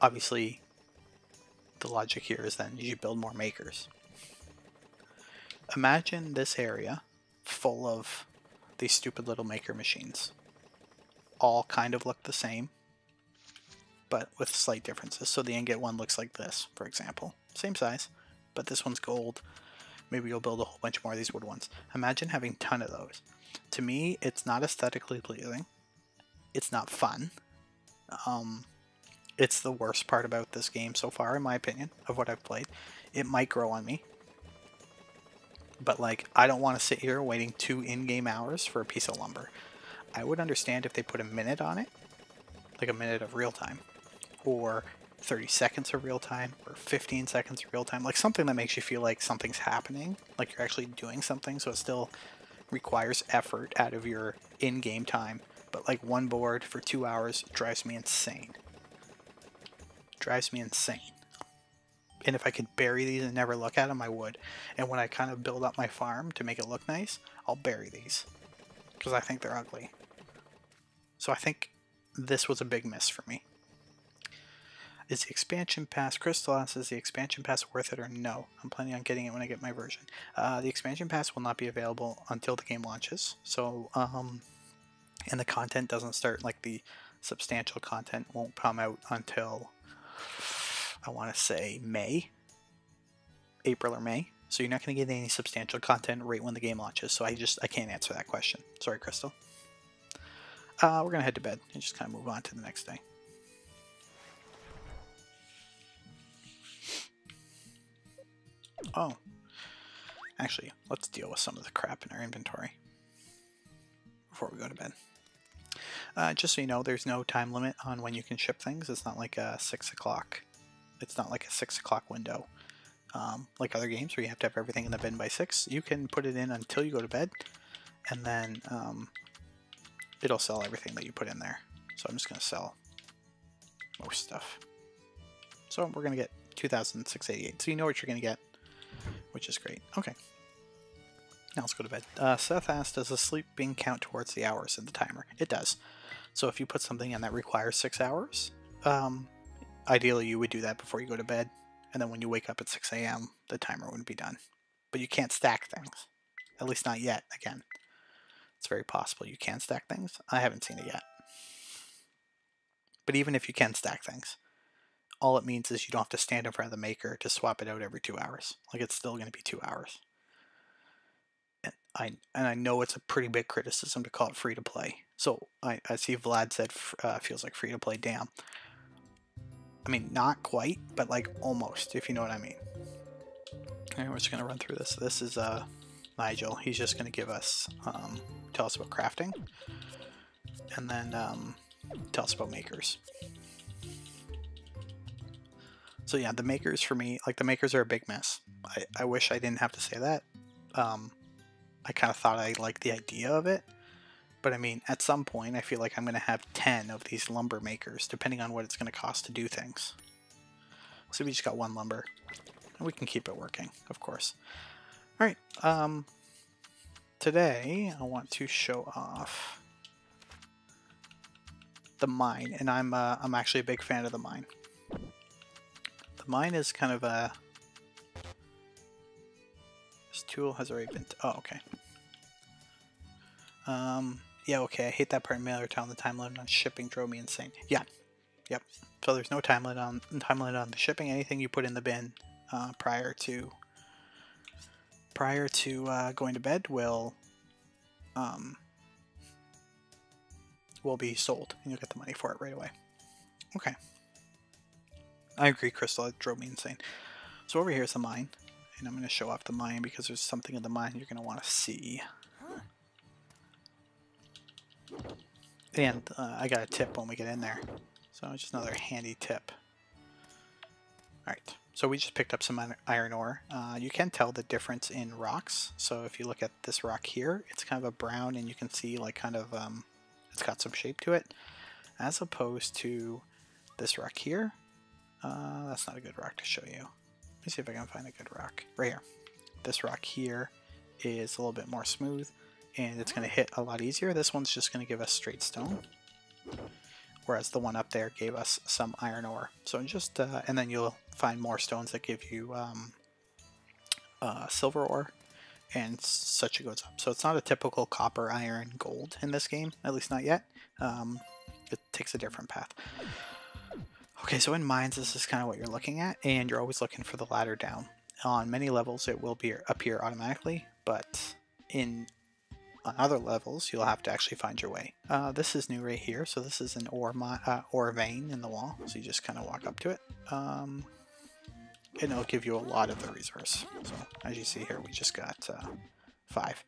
Obviously, the logic here is then you build more makers. Imagine this area full of these stupid little maker machines. All kind of look the same, but with slight differences. So the ingot one looks like this, for example. Same size, but this one's gold, maybe you'll build a whole bunch more of these wood ones. Imagine having a ton of those. To me, it's not aesthetically pleasing. It's not fun. Um, it's the worst part about this game so far, in my opinion, of what I've played. It might grow on me. But, like, I don't want to sit here waiting two in-game hours for a piece of lumber. I would understand if they put a minute on it, like a minute of real time, or 30 seconds of real time or 15 seconds of real time, like something that makes you feel like something's happening, like you're actually doing something, so it still requires effort out of your in-game time. But like one board for two hours drives me insane. Drives me insane. And if I could bury these and never look at them, I would. And when I kind of build up my farm to make it look nice, I'll bury these. Because I think they're ugly. So I think this was a big miss for me. Is the expansion pass, Crystal is the expansion pass worth it or no? I'm planning on getting it when I get my version. Uh, the expansion pass will not be available until the game launches. So, um, and the content doesn't start, like the substantial content won't come out until, I want to say May, April or May. So you're not going to get any substantial content right when the game launches. So I just, I can't answer that question. Sorry, Crystal. Uh, we're going to head to bed and just kind of move on to the next day. Oh. Actually, let's deal with some of the crap in our inventory before we go to bed. Uh, just so you know, there's no time limit on when you can ship things. It's not like a 6 o'clock. It's not like a 6 o'clock window. Um, like other games where you have to have everything in the bin by 6. You can put it in until you go to bed, and then um, it'll sell everything that you put in there. So I'm just going to sell most stuff. So we're going to get 2,688. So you know what you're going to get, which is great. Okay. Now let's go to bed. Uh, Seth asked, does the sleeping count towards the hours in the timer? It does. So if you put something in that requires six hours, um, ideally you would do that before you go to bed. And then when you wake up at 6 a.m., the timer wouldn't be done. But you can't stack things. At least not yet, again. It's very possible you can stack things. I haven't seen it yet. But even if you can stack things, all it means is you don't have to stand in front of the maker to swap it out every two hours. Like it's still going to be two hours. And I and I know it's a pretty big criticism to call it free to play. So I, I see Vlad said uh, feels like free to play. Damn. I mean, not quite, but like almost, if you know what I mean. Okay, we're just gonna run through this. This is uh Nigel. He's just gonna give us um, tell us about crafting, and then um, tell us about makers. So yeah, the makers for me, like the makers are a big mess. I, I wish I didn't have to say that. Um, I kind of thought I liked the idea of it. But I mean, at some point, I feel like I'm going to have 10 of these lumber makers, depending on what it's going to cost to do things. So we just got one lumber. And we can keep it working, of course. Alright, um, today I want to show off the mine, and I'm, uh, I'm actually a big fan of the mine. The mine is kind of a... This tool has already been... oh, okay. Um, yeah, okay, I hate that part in Mineral Town. The time limit on shipping drove me insane. Yeah, yep. So there's no time limit on time limit on the shipping. Anything you put in the bin uh, prior to prior to uh, going to bed will um, will be sold, and you'll get the money for it right away. Okay. I agree, Crystal. It drove me insane. So over here is the mine, and I'm going to show off the mine because there's something in the mine you're going to want to see. And uh, I got a tip when we get in there. So it's just another handy tip. Alright, so we just picked up some iron ore. Uh, you can tell the difference in rocks. So if you look at this rock here, it's kind of a brown and you can see like kind of, um, it's got some shape to it. As opposed to this rock here. Uh, that's not a good rock to show you. Let me see if I can find a good rock. Right here. This rock here is a little bit more smooth and it's going to hit a lot easier. This one's just going to give us straight stone, whereas the one up there gave us some iron ore. So just, uh, and then you'll find more stones that give you um, uh, silver ore, and such it goes up. So it's not a typical copper, iron, gold in this game, at least not yet. Um, it takes a different path. Okay, so in mines, this is kind of what you're looking at, and you're always looking for the ladder down. On many levels, it will be appear automatically, but in on other levels, you'll have to actually find your way. Uh, this is new right here, so this is an ore, uh, ore vein in the wall, so you just kind of walk up to it. Um, and it'll give you a lot of the resource. So as you see here, we just got uh, five.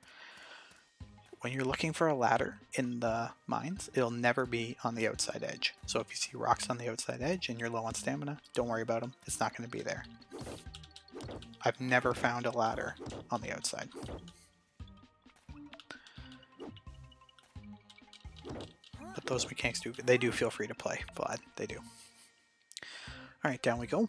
When you're looking for a ladder in the mines, it'll never be on the outside edge. So if you see rocks on the outside edge and you're low on stamina, don't worry about them. It's not going to be there. I've never found a ladder on the outside. But those mechanics do, they do feel free to play, Vlad, they do. Alright, down we go.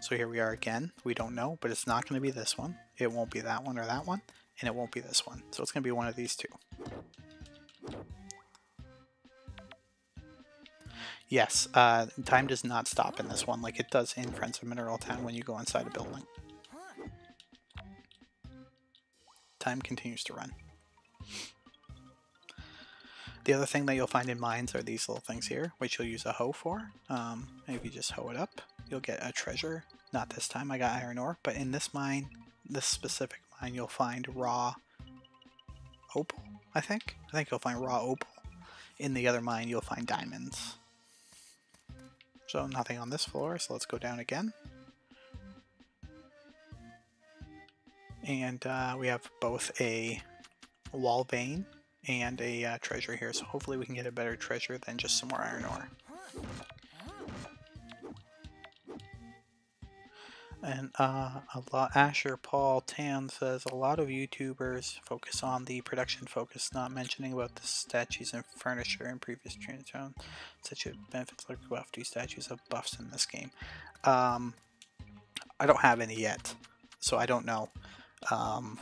So here we are again. We don't know, but it's not going to be this one. It won't be that one or that one, and it won't be this one. So it's going to be one of these two. Yes, uh, time does not stop in this one like it does in Friends of Mineral Town when you go inside a building. Time continues to run. The other thing that you'll find in mines are these little things here, which you'll use a hoe for. Um, if you just hoe it up, you'll get a treasure. Not this time, I got iron ore, but in this mine, this specific mine, you'll find raw opal, I think. I think you'll find raw opal. In the other mine, you'll find diamonds. So nothing on this floor, so let's go down again. and uh, we have both a wall vein and a uh, treasure here, so hopefully we can get a better treasure than just some more iron ore. And uh, a lot, Asher Paul Tan says a lot of YouTubers focus on the production focus, not mentioning about the statues and furniture in previous Trio of Towns. Such a benefits like buff. Do statues have buffs in this game? Um, I don't have any yet, so I don't know. Um,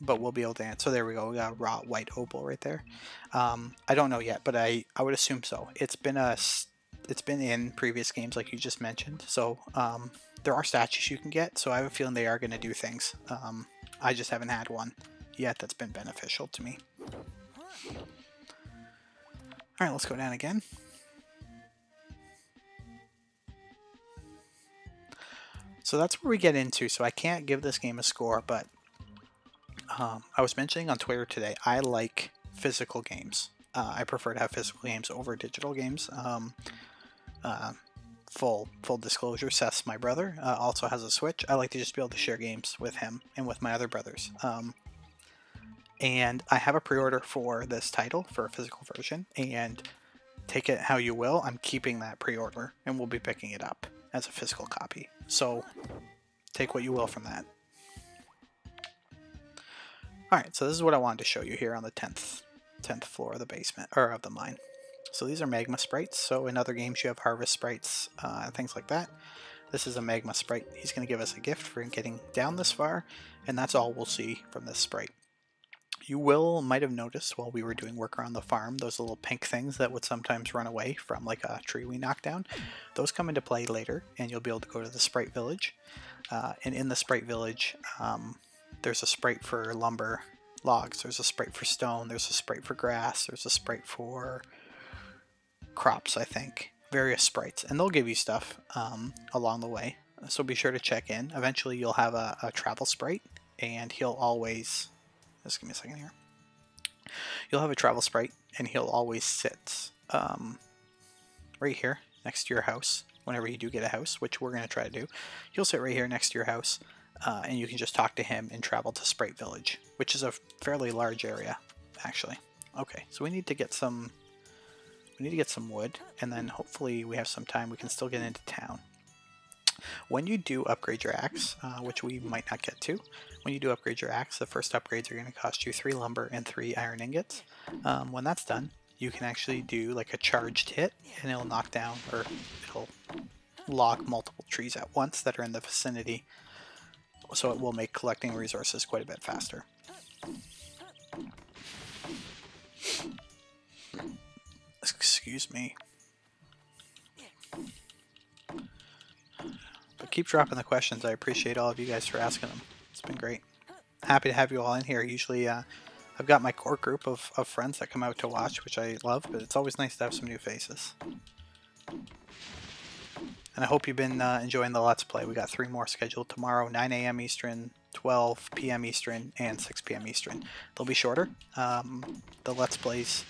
but we'll be able to answer. So there we go. We got a raw white opal right there. Um, I don't know yet, but I I would assume so. It's been a it's been in previous games like you just mentioned. So um, there are statues you can get. So I have a feeling they are going to do things. Um, I just haven't had one yet that's been beneficial to me. All right, let's go down again. So that's where we get into. So I can't give this game a score, but um, I was mentioning on Twitter today, I like physical games. Uh, I prefer to have physical games over digital games. Um, uh, full full disclosure, Seth's my brother. Uh, also has a Switch. I like to just be able to share games with him and with my other brothers. Um, and I have a pre-order for this title for a physical version. And take it how you will. I'm keeping that pre-order, and we'll be picking it up as a physical copy. So take what you will from that. Alright, so this is what I wanted to show you here on the 10th 10th floor of the basement, or of the mine. So these are magma sprites, so in other games you have harvest sprites, uh, things like that. This is a magma sprite. He's going to give us a gift for getting down this far, and that's all we'll see from this sprite. You will might have noticed while we were doing work around the farm, those little pink things that would sometimes run away from like a tree we knocked down. Those come into play later, and you'll be able to go to the sprite village. Uh, and in the sprite village, um, there's a sprite for lumber logs, there's a sprite for stone, there's a sprite for grass, there's a sprite for crops, I think. Various sprites, and they'll give you stuff um, along the way. So be sure to check in. Eventually, you'll have a, a travel sprite, and he'll always. Just give me a second here. You'll have a travel sprite, and he'll always sit um, right here next to your house. Whenever you do get a house, which we're going to try to do, he'll sit right here next to your house, uh, and you can just talk to him and travel to Sprite Village, which is a fairly large area, actually. Okay, so we need to get some we need to get some wood, and then hopefully we have some time we can still get into town. When you do upgrade your axe, uh, which we might not get to, when you do upgrade your axe, the first upgrades are going to cost you 3 lumber and 3 iron ingots. Um, when that's done, you can actually do like a charged hit, and it'll knock down, or it'll log multiple trees at once that are in the vicinity, so it will make collecting resources quite a bit faster. Excuse me. But keep dropping the questions. I appreciate all of you guys for asking them. It's been great. Happy to have you all in here. Usually, uh, I've got my core group of, of friends that come out to watch, which I love, but it's always nice to have some new faces. And I hope you've been uh, enjoying the Let's Play. We got three more scheduled tomorrow, 9 a.m. Eastern, 12 p.m. Eastern, and 6 p.m. Eastern. They'll be shorter. Um, the Let's Plays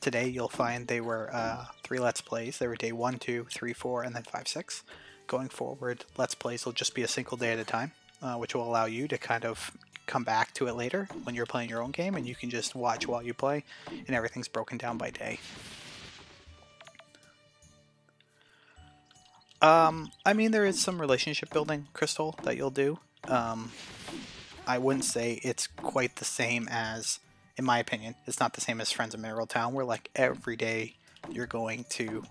today, you'll find they were uh, three Let's Plays. They were day 1, 2, 3, 4, and then 5, 6. Going forward, Let's Plays will just be a single day at a time, uh, which will allow you to kind of come back to it later when you're playing your own game, and you can just watch while you play, and everything's broken down by day. Um, I mean, there is some relationship building, Crystal, that you'll do. Um, I wouldn't say it's quite the same as, in my opinion, it's not the same as Friends of Mineral Town, where like every day you're going to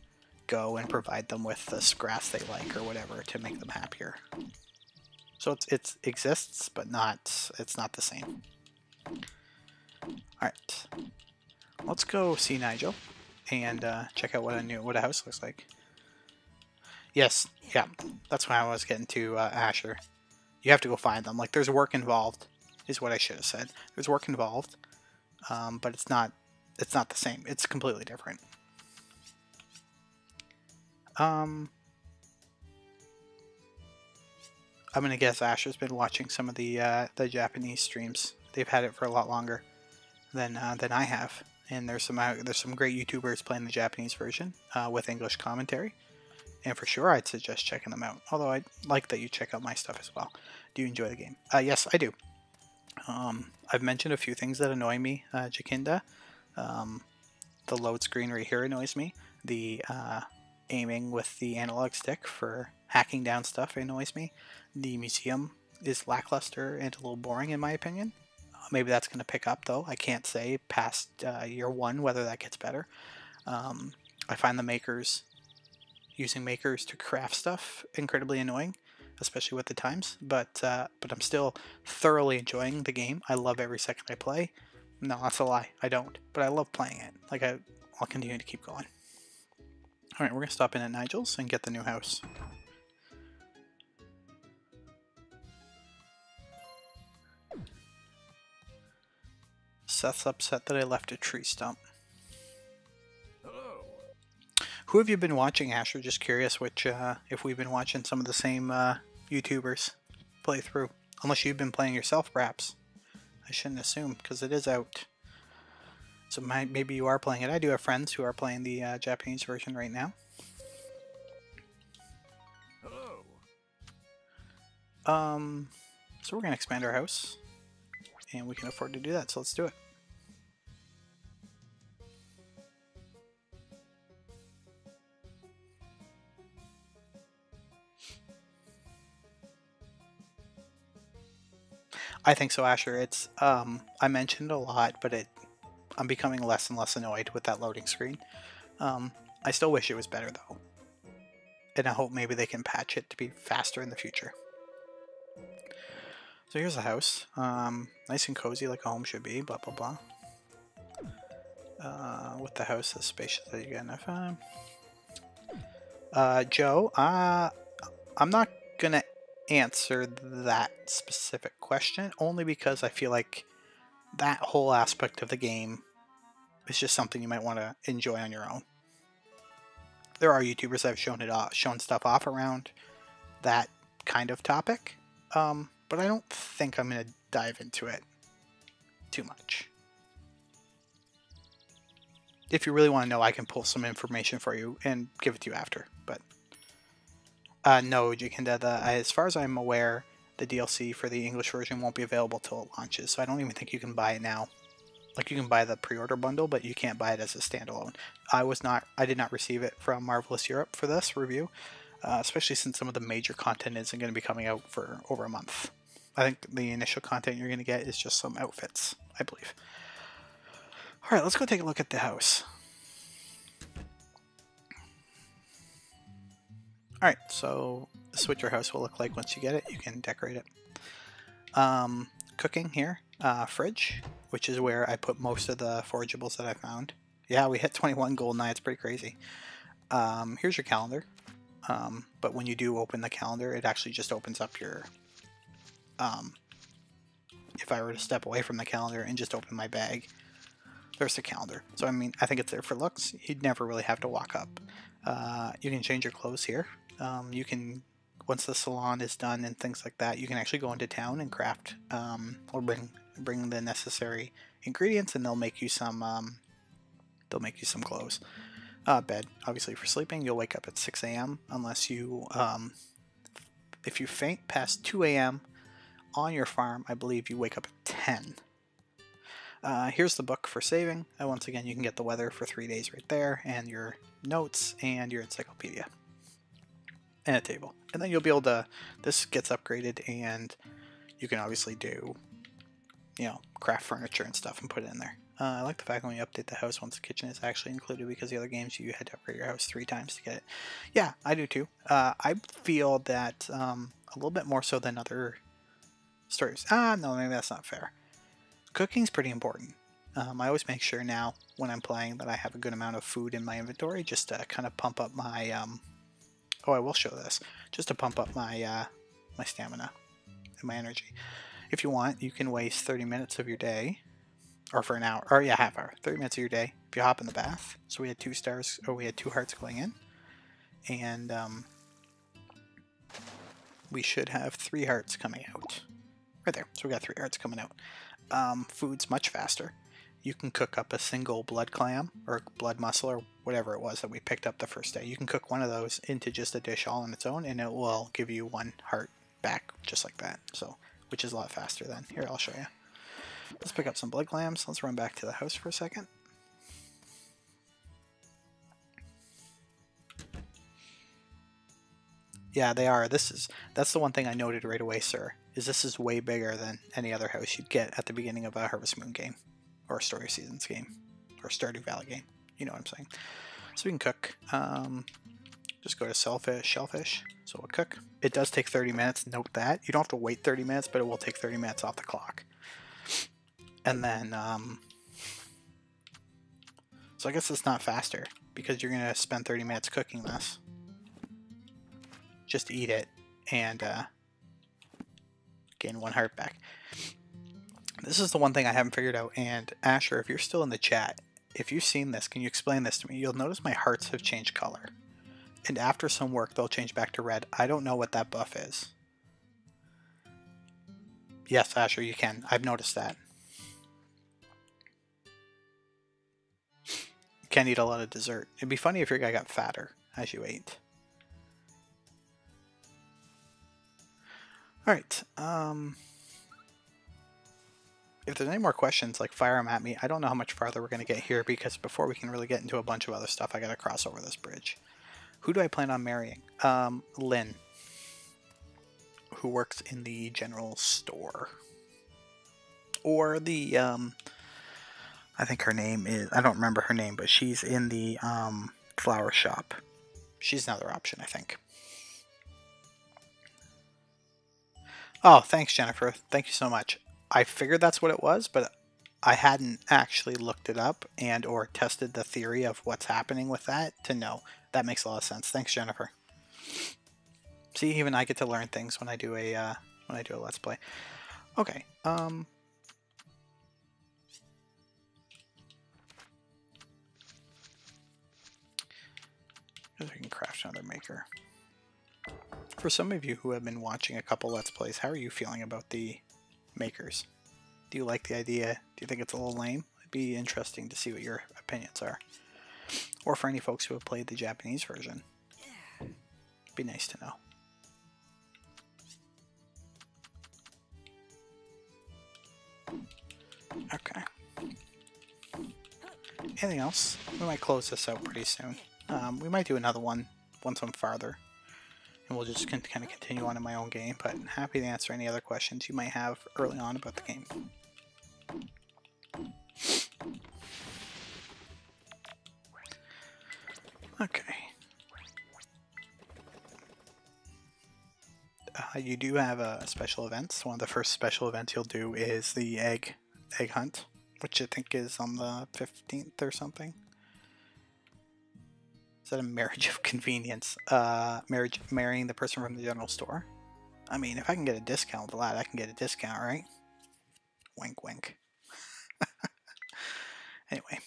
go and provide them with this grass they like or whatever to make them happier. So it's it exists, but not it's not the same. All right, let's go see Nigel and uh, check out what a new what a house looks like. Yes, yeah, that's why I was getting to uh, Asher. You have to go find them. Like, there's work involved, is what I should have said. There's work involved, um, but it's not. It's not the same. It's completely different. Um, I'm gonna guess Asher's been watching some of the uh, the Japanese streams. They've had it for a lot longer than uh, than I have, and there's some uh, there's some great YouTubers playing the Japanese version uh, with English commentary and for sure I'd suggest checking them out. Although I like that you check out my stuff as well. Do you enjoy the game? Uh, yes, I do. Um, I've mentioned a few things that annoy me, uh. Um, the load screen right here annoys me. The uh, aiming with the analog stick for hacking down stuff annoys me. The museum is lackluster and a little boring in my opinion. Uh, maybe that's going to pick up though. I can't say past uh, year one whether that gets better. Um, I find the makers using makers to craft stuff incredibly annoying, especially with the times. But uh, but I'm still thoroughly enjoying the game. I love every second I play. No, that's a lie. I don't. But I love playing it. Like I, I'll continue to keep going. All right, we're gonna stop in at Nigel's and get the new house. Seth's upset that I left a tree stump. Who have you been watching, Asher? Just curious which, uh, if we've been watching some of the same uh, YouTubers play through. Unless you've been playing yourself, perhaps. I shouldn't assume, because it is out. So maybe you are playing it. I do have friends who are playing the uh, Japanese version right now. Hello. Um, so we're going to expand our house. And we can afford to do that, so let's do it. I think so, Asher. It's um, I mentioned a lot, but it I'm becoming less and less annoyed with that loading screen. Um, I still wish it was better though, and I hope maybe they can patch it to be faster in the future. So here's the house, um, nice and cozy like a home should be. Blah blah blah. Uh, with the house as spacious as you get enough time. Uh, Joe, uh, I'm not gonna answer that specific question only because I feel like that whole aspect of the game is just something you might want to enjoy on your own. There are YouTubers that have shown it off, shown stuff off around that kind of topic, um, but I don't think I'm going to dive into it too much. If you really want to know, I can pull some information for you and give it to you after, uh, no, Jacinda, the, as far as I'm aware, the DLC for the English version won't be available till it launches, so I don't even think you can buy it now. Like you can buy the pre-order bundle, but you can't buy it as a standalone. I was not, I did not receive it from Marvelous Europe for this review, uh, especially since some of the major content isn't going to be coming out for over a month. I think the initial content you're going to get is just some outfits, I believe. All right, let's go take a look at the house. Alright, so this is what your house will look like once you get it. You can decorate it. Um, cooking here, uh, fridge, which is where I put most of the forageables that I found. Yeah, we hit 21 gold now, it's pretty crazy. Um, here's your calendar. Um, but when you do open the calendar, it actually just opens up your... Um, if I were to step away from the calendar and just open my bag, there's the calendar. So, I mean, I think it's there for looks. You'd never really have to walk up. Uh, you can change your clothes here um, you can once the salon is done and things like that, you can actually go into town and craft um, or bring bring the necessary ingredients, and they'll make you some um, they'll make you some clothes. Uh, bed, obviously for sleeping, you'll wake up at 6 a.m. unless you um, if you faint past 2 a.m. on your farm, I believe you wake up at 10. Uh, here's the book for saving. Uh, once again, you can get the weather for three days right there, and your notes and your encyclopedia and a table. And then you'll be able to, this gets upgraded and you can obviously do, you know, craft furniture and stuff and put it in there. Uh, I like the fact when you update the house once the kitchen is actually included because the other games you had to upgrade your house three times to get it. Yeah, I do too. Uh, I feel that um, a little bit more so than other stories. Ah, no, maybe that's not fair. Cooking's pretty important. Um, I always make sure now when I'm playing that I have a good amount of food in my inventory just to kind of pump up my um, Oh, I will show this just to pump up my uh, my stamina and my energy. If you want, you can waste 30 minutes of your day, or for an hour, or yeah, half hour, 30 minutes of your day if you hop in the bath. So we had two stars, or we had two hearts going in, and um, we should have three hearts coming out. Right there. So we got three hearts coming out. Um, food's much faster. You can cook up a single blood clam or blood mussel or whatever it was that we picked up the first day. You can cook one of those into just a dish all on its own and it will give you one heart back just like that. So, which is a lot faster than. Here, I'll show you. Let's pick up some blood clams. Let's run back to the house for a second. Yeah, they are. This is that's the one thing I noted right away, sir. Is this is way bigger than any other house you'd get at the beginning of a Harvest Moon game, or Story Seasons game, or Stardew Valley game. You know what I'm saying. So we can cook. Um, just go to shellfish, shellfish. So we'll cook. It does take 30 minutes. Note that you don't have to wait 30 minutes, but it will take 30 minutes off the clock. And then, um, so I guess it's not faster because you're gonna spend 30 minutes cooking this just eat it and uh, gain one heart back. This is the one thing I haven't figured out, and Asher, if you're still in the chat, if you've seen this, can you explain this to me? You'll notice my hearts have changed color. And after some work, they'll change back to red. I don't know what that buff is. Yes, Asher, you can. I've noticed that. Can't eat a lot of dessert. It'd be funny if your guy got fatter as you ate. Alright, um... If there's any more questions, like fire them at me. I don't know how much farther we're going to get here because before we can really get into a bunch of other stuff, I got to cross over this bridge. Who do I plan on marrying? Um, Lynn, who works in the general store. Or the, um, I think her name is, I don't remember her name, but she's in the um, flower shop. She's another option, I think. Oh, thanks, Jennifer. Thank you so much. I figured that's what it was, but I hadn't actually looked it up and or tested the theory of what's happening with that to know. That makes a lot of sense. Thanks, Jennifer. See, even I get to learn things when I do a uh, when I do a let's play. Okay. Um. I can craft another maker. For some of you who have been watching a couple Let's Plays, how are you feeling about the makers? Do you like the idea? Do you think it's a little lame? It'd be interesting to see what your opinions are. Or for any folks who have played the Japanese version. It'd be nice to know. Okay. Anything else? We might close this out pretty soon. Um, we might do another one once I'm farther and we'll just kind of continue on in my own game, but happy to answer any other questions you might have early on about the game. Okay. Uh, you do have uh, special events. One of the first special events you'll do is the egg egg hunt, which I think is on the 15th or something that a marriage of convenience? Uh, marriage, marrying the person from the general store. I mean, if I can get a discount with that, I can get a discount, right? Wink, wink. anyway,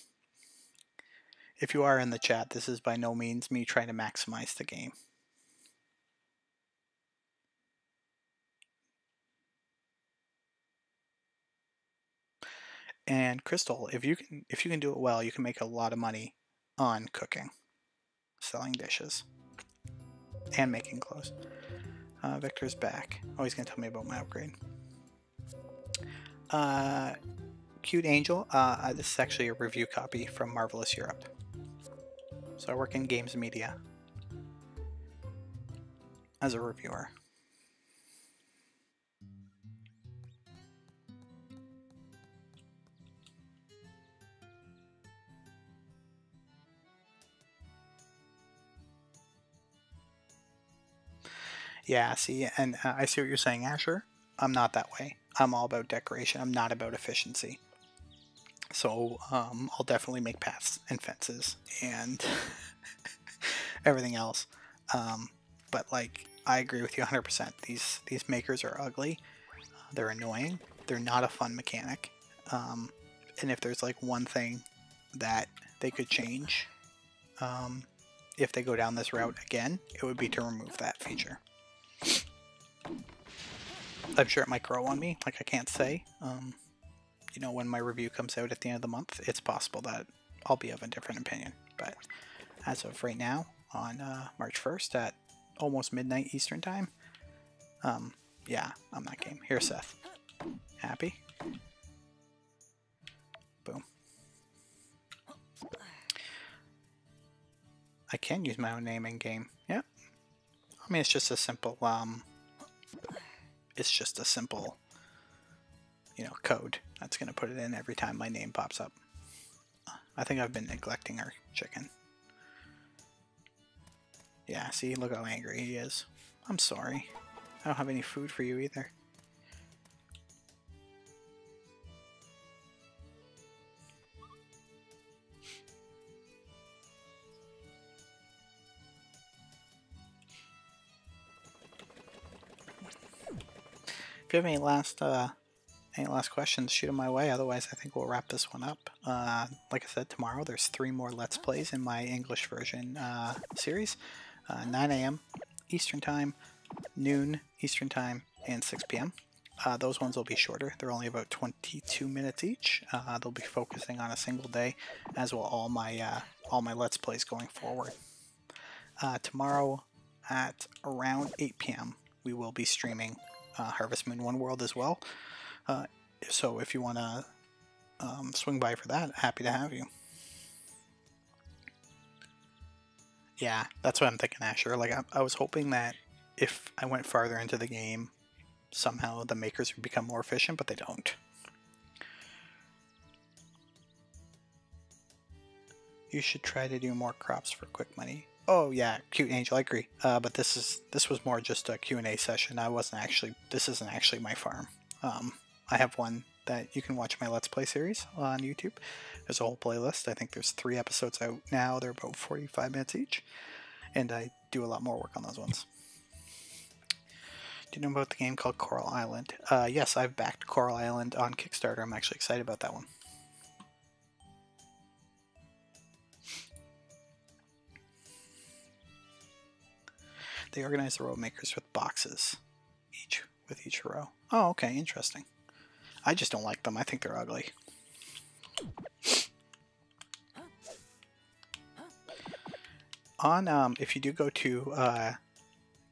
if you are in the chat, this is by no means me trying to maximize the game. And Crystal, if you can if you can do it well, you can make a lot of money on cooking selling dishes and making clothes. Uh, Victor's back. Oh, he's going to tell me about my upgrade. Uh, Cute Angel. Uh, uh, this is actually a review copy from Marvelous Europe. So I work in games media as a reviewer. Yeah, see, and uh, I see what you're saying, Asher. I'm not that way. I'm all about decoration. I'm not about efficiency. So um, I'll definitely make paths and fences and everything else. Um, but like, I agree with you 100%. These these makers are ugly. they're annoying. They're not a fun mechanic. Um, and if there's like one thing that they could change, um, if they go down this route again, it would be to remove that feature. I'm sure it might grow on me, like I can't say. Um, you know, when my review comes out at the end of the month, it's possible that I'll be of a different opinion. But as of right now, on uh, March 1st at almost midnight Eastern time, um, yeah, I'm that game. Here, Seth. Happy? Boom. I can use my own name in game. Yeah. I mean, it's just a simple, um, it's just a simple, you know, code that's going to put it in every time my name pops up. I think I've been neglecting our chicken. Yeah, see, look how angry he is. I'm sorry. I don't have any food for you either. If you have any last uh, any last questions, shoot them my way. Otherwise, I think we'll wrap this one up. Uh, like I said, tomorrow there's three more Let's Plays in my English version uh, series. Uh, 9 a.m. Eastern Time, noon Eastern Time, and 6 p.m. Uh, those ones will be shorter. They're only about 22 minutes each. Uh, they'll be focusing on a single day, as will all my uh, all my Let's Plays going forward. tomorrow at around 8 p.m. we will be streaming Harvest Moon One World as well. Uh, so if you want to um, swing by for that, happy to have you. Yeah, that's what I'm thinking, Asher. Like, I, I was hoping that if I went farther into the game, somehow the makers would become more efficient, but they don't. You should try to do more crops for quick money. Oh yeah, cute angel, I agree. Uh, but this is this was more just a Q&A session. I wasn't actually. This isn't actually my farm. Um, I have one that you can watch my Let's Play series on YouTube. There's a whole playlist. I think there's three episodes out now. They're about 45 minutes each. And I do a lot more work on those ones. Do you know about the game called Coral Island? Uh, yes, I've backed Coral Island on Kickstarter. I'm actually excited about that one. They organize the row makers with boxes, each with each row. Oh, okay, interesting. I just don't like them. I think they're ugly. On, um, if you do go to uh,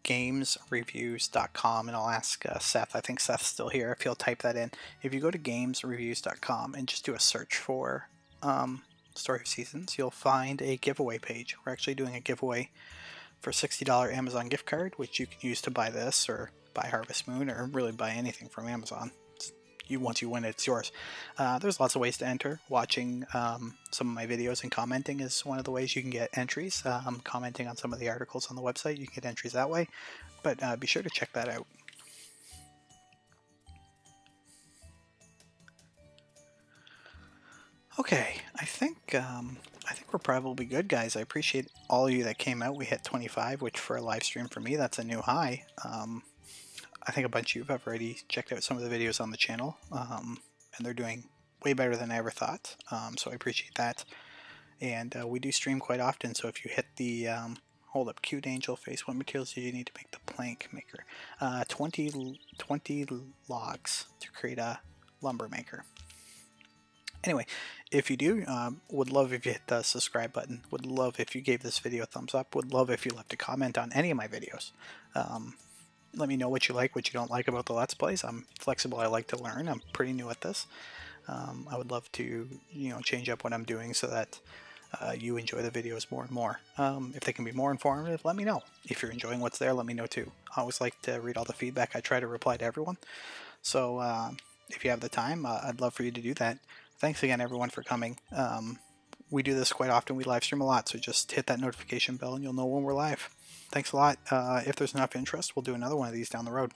gamesreviews.com, and I'll ask uh, Seth, I think Seth's still here, if he'll type that in. If you go to gamesreviews.com and just do a search for um, Story of Seasons, you'll find a giveaway page. We're actually doing a giveaway for $60 Amazon gift card, which you can use to buy this or buy Harvest Moon or really buy anything from Amazon you once you win it, it's yours. Uh, there's lots of ways to enter. Watching um, some of my videos and commenting is one of the ways you can get entries. Um, commenting on some of the articles on the website, you can get entries that way. But uh, be sure to check that out. Okay, I think um, I think we're probably good, guys. I appreciate all of you that came out. We hit 25, which for a live stream for me, that's a new high. Um, I think a bunch of you have already checked out some of the videos on the channel, um, and they're doing way better than I ever thought, um, so I appreciate that. And uh, we do stream quite often, so if you hit the, um, hold up, cute angel face, what materials do you need to make the plank maker? Uh, 20, 20 logs to create a lumber maker. Anyway, if you do, um, would love if you hit the subscribe button. Would love if you gave this video a thumbs up. Would love if you left a comment on any of my videos. Um, let me know what you like, what you don't like about the Let's Plays. I'm flexible. I like to learn. I'm pretty new at this. Um, I would love to, you know, change up what I'm doing so that uh, you enjoy the videos more and more. Um, if they can be more informative, let me know. If you're enjoying what's there, let me know too. I always like to read all the feedback. I try to reply to everyone. So uh, if you have the time, uh, I'd love for you to do that. Thanks again, everyone, for coming. Um, we do this quite often. We live stream a lot, so just hit that notification bell and you'll know when we're live thanks a lot. Uh, if there's enough interest, we'll do another one of these down the road.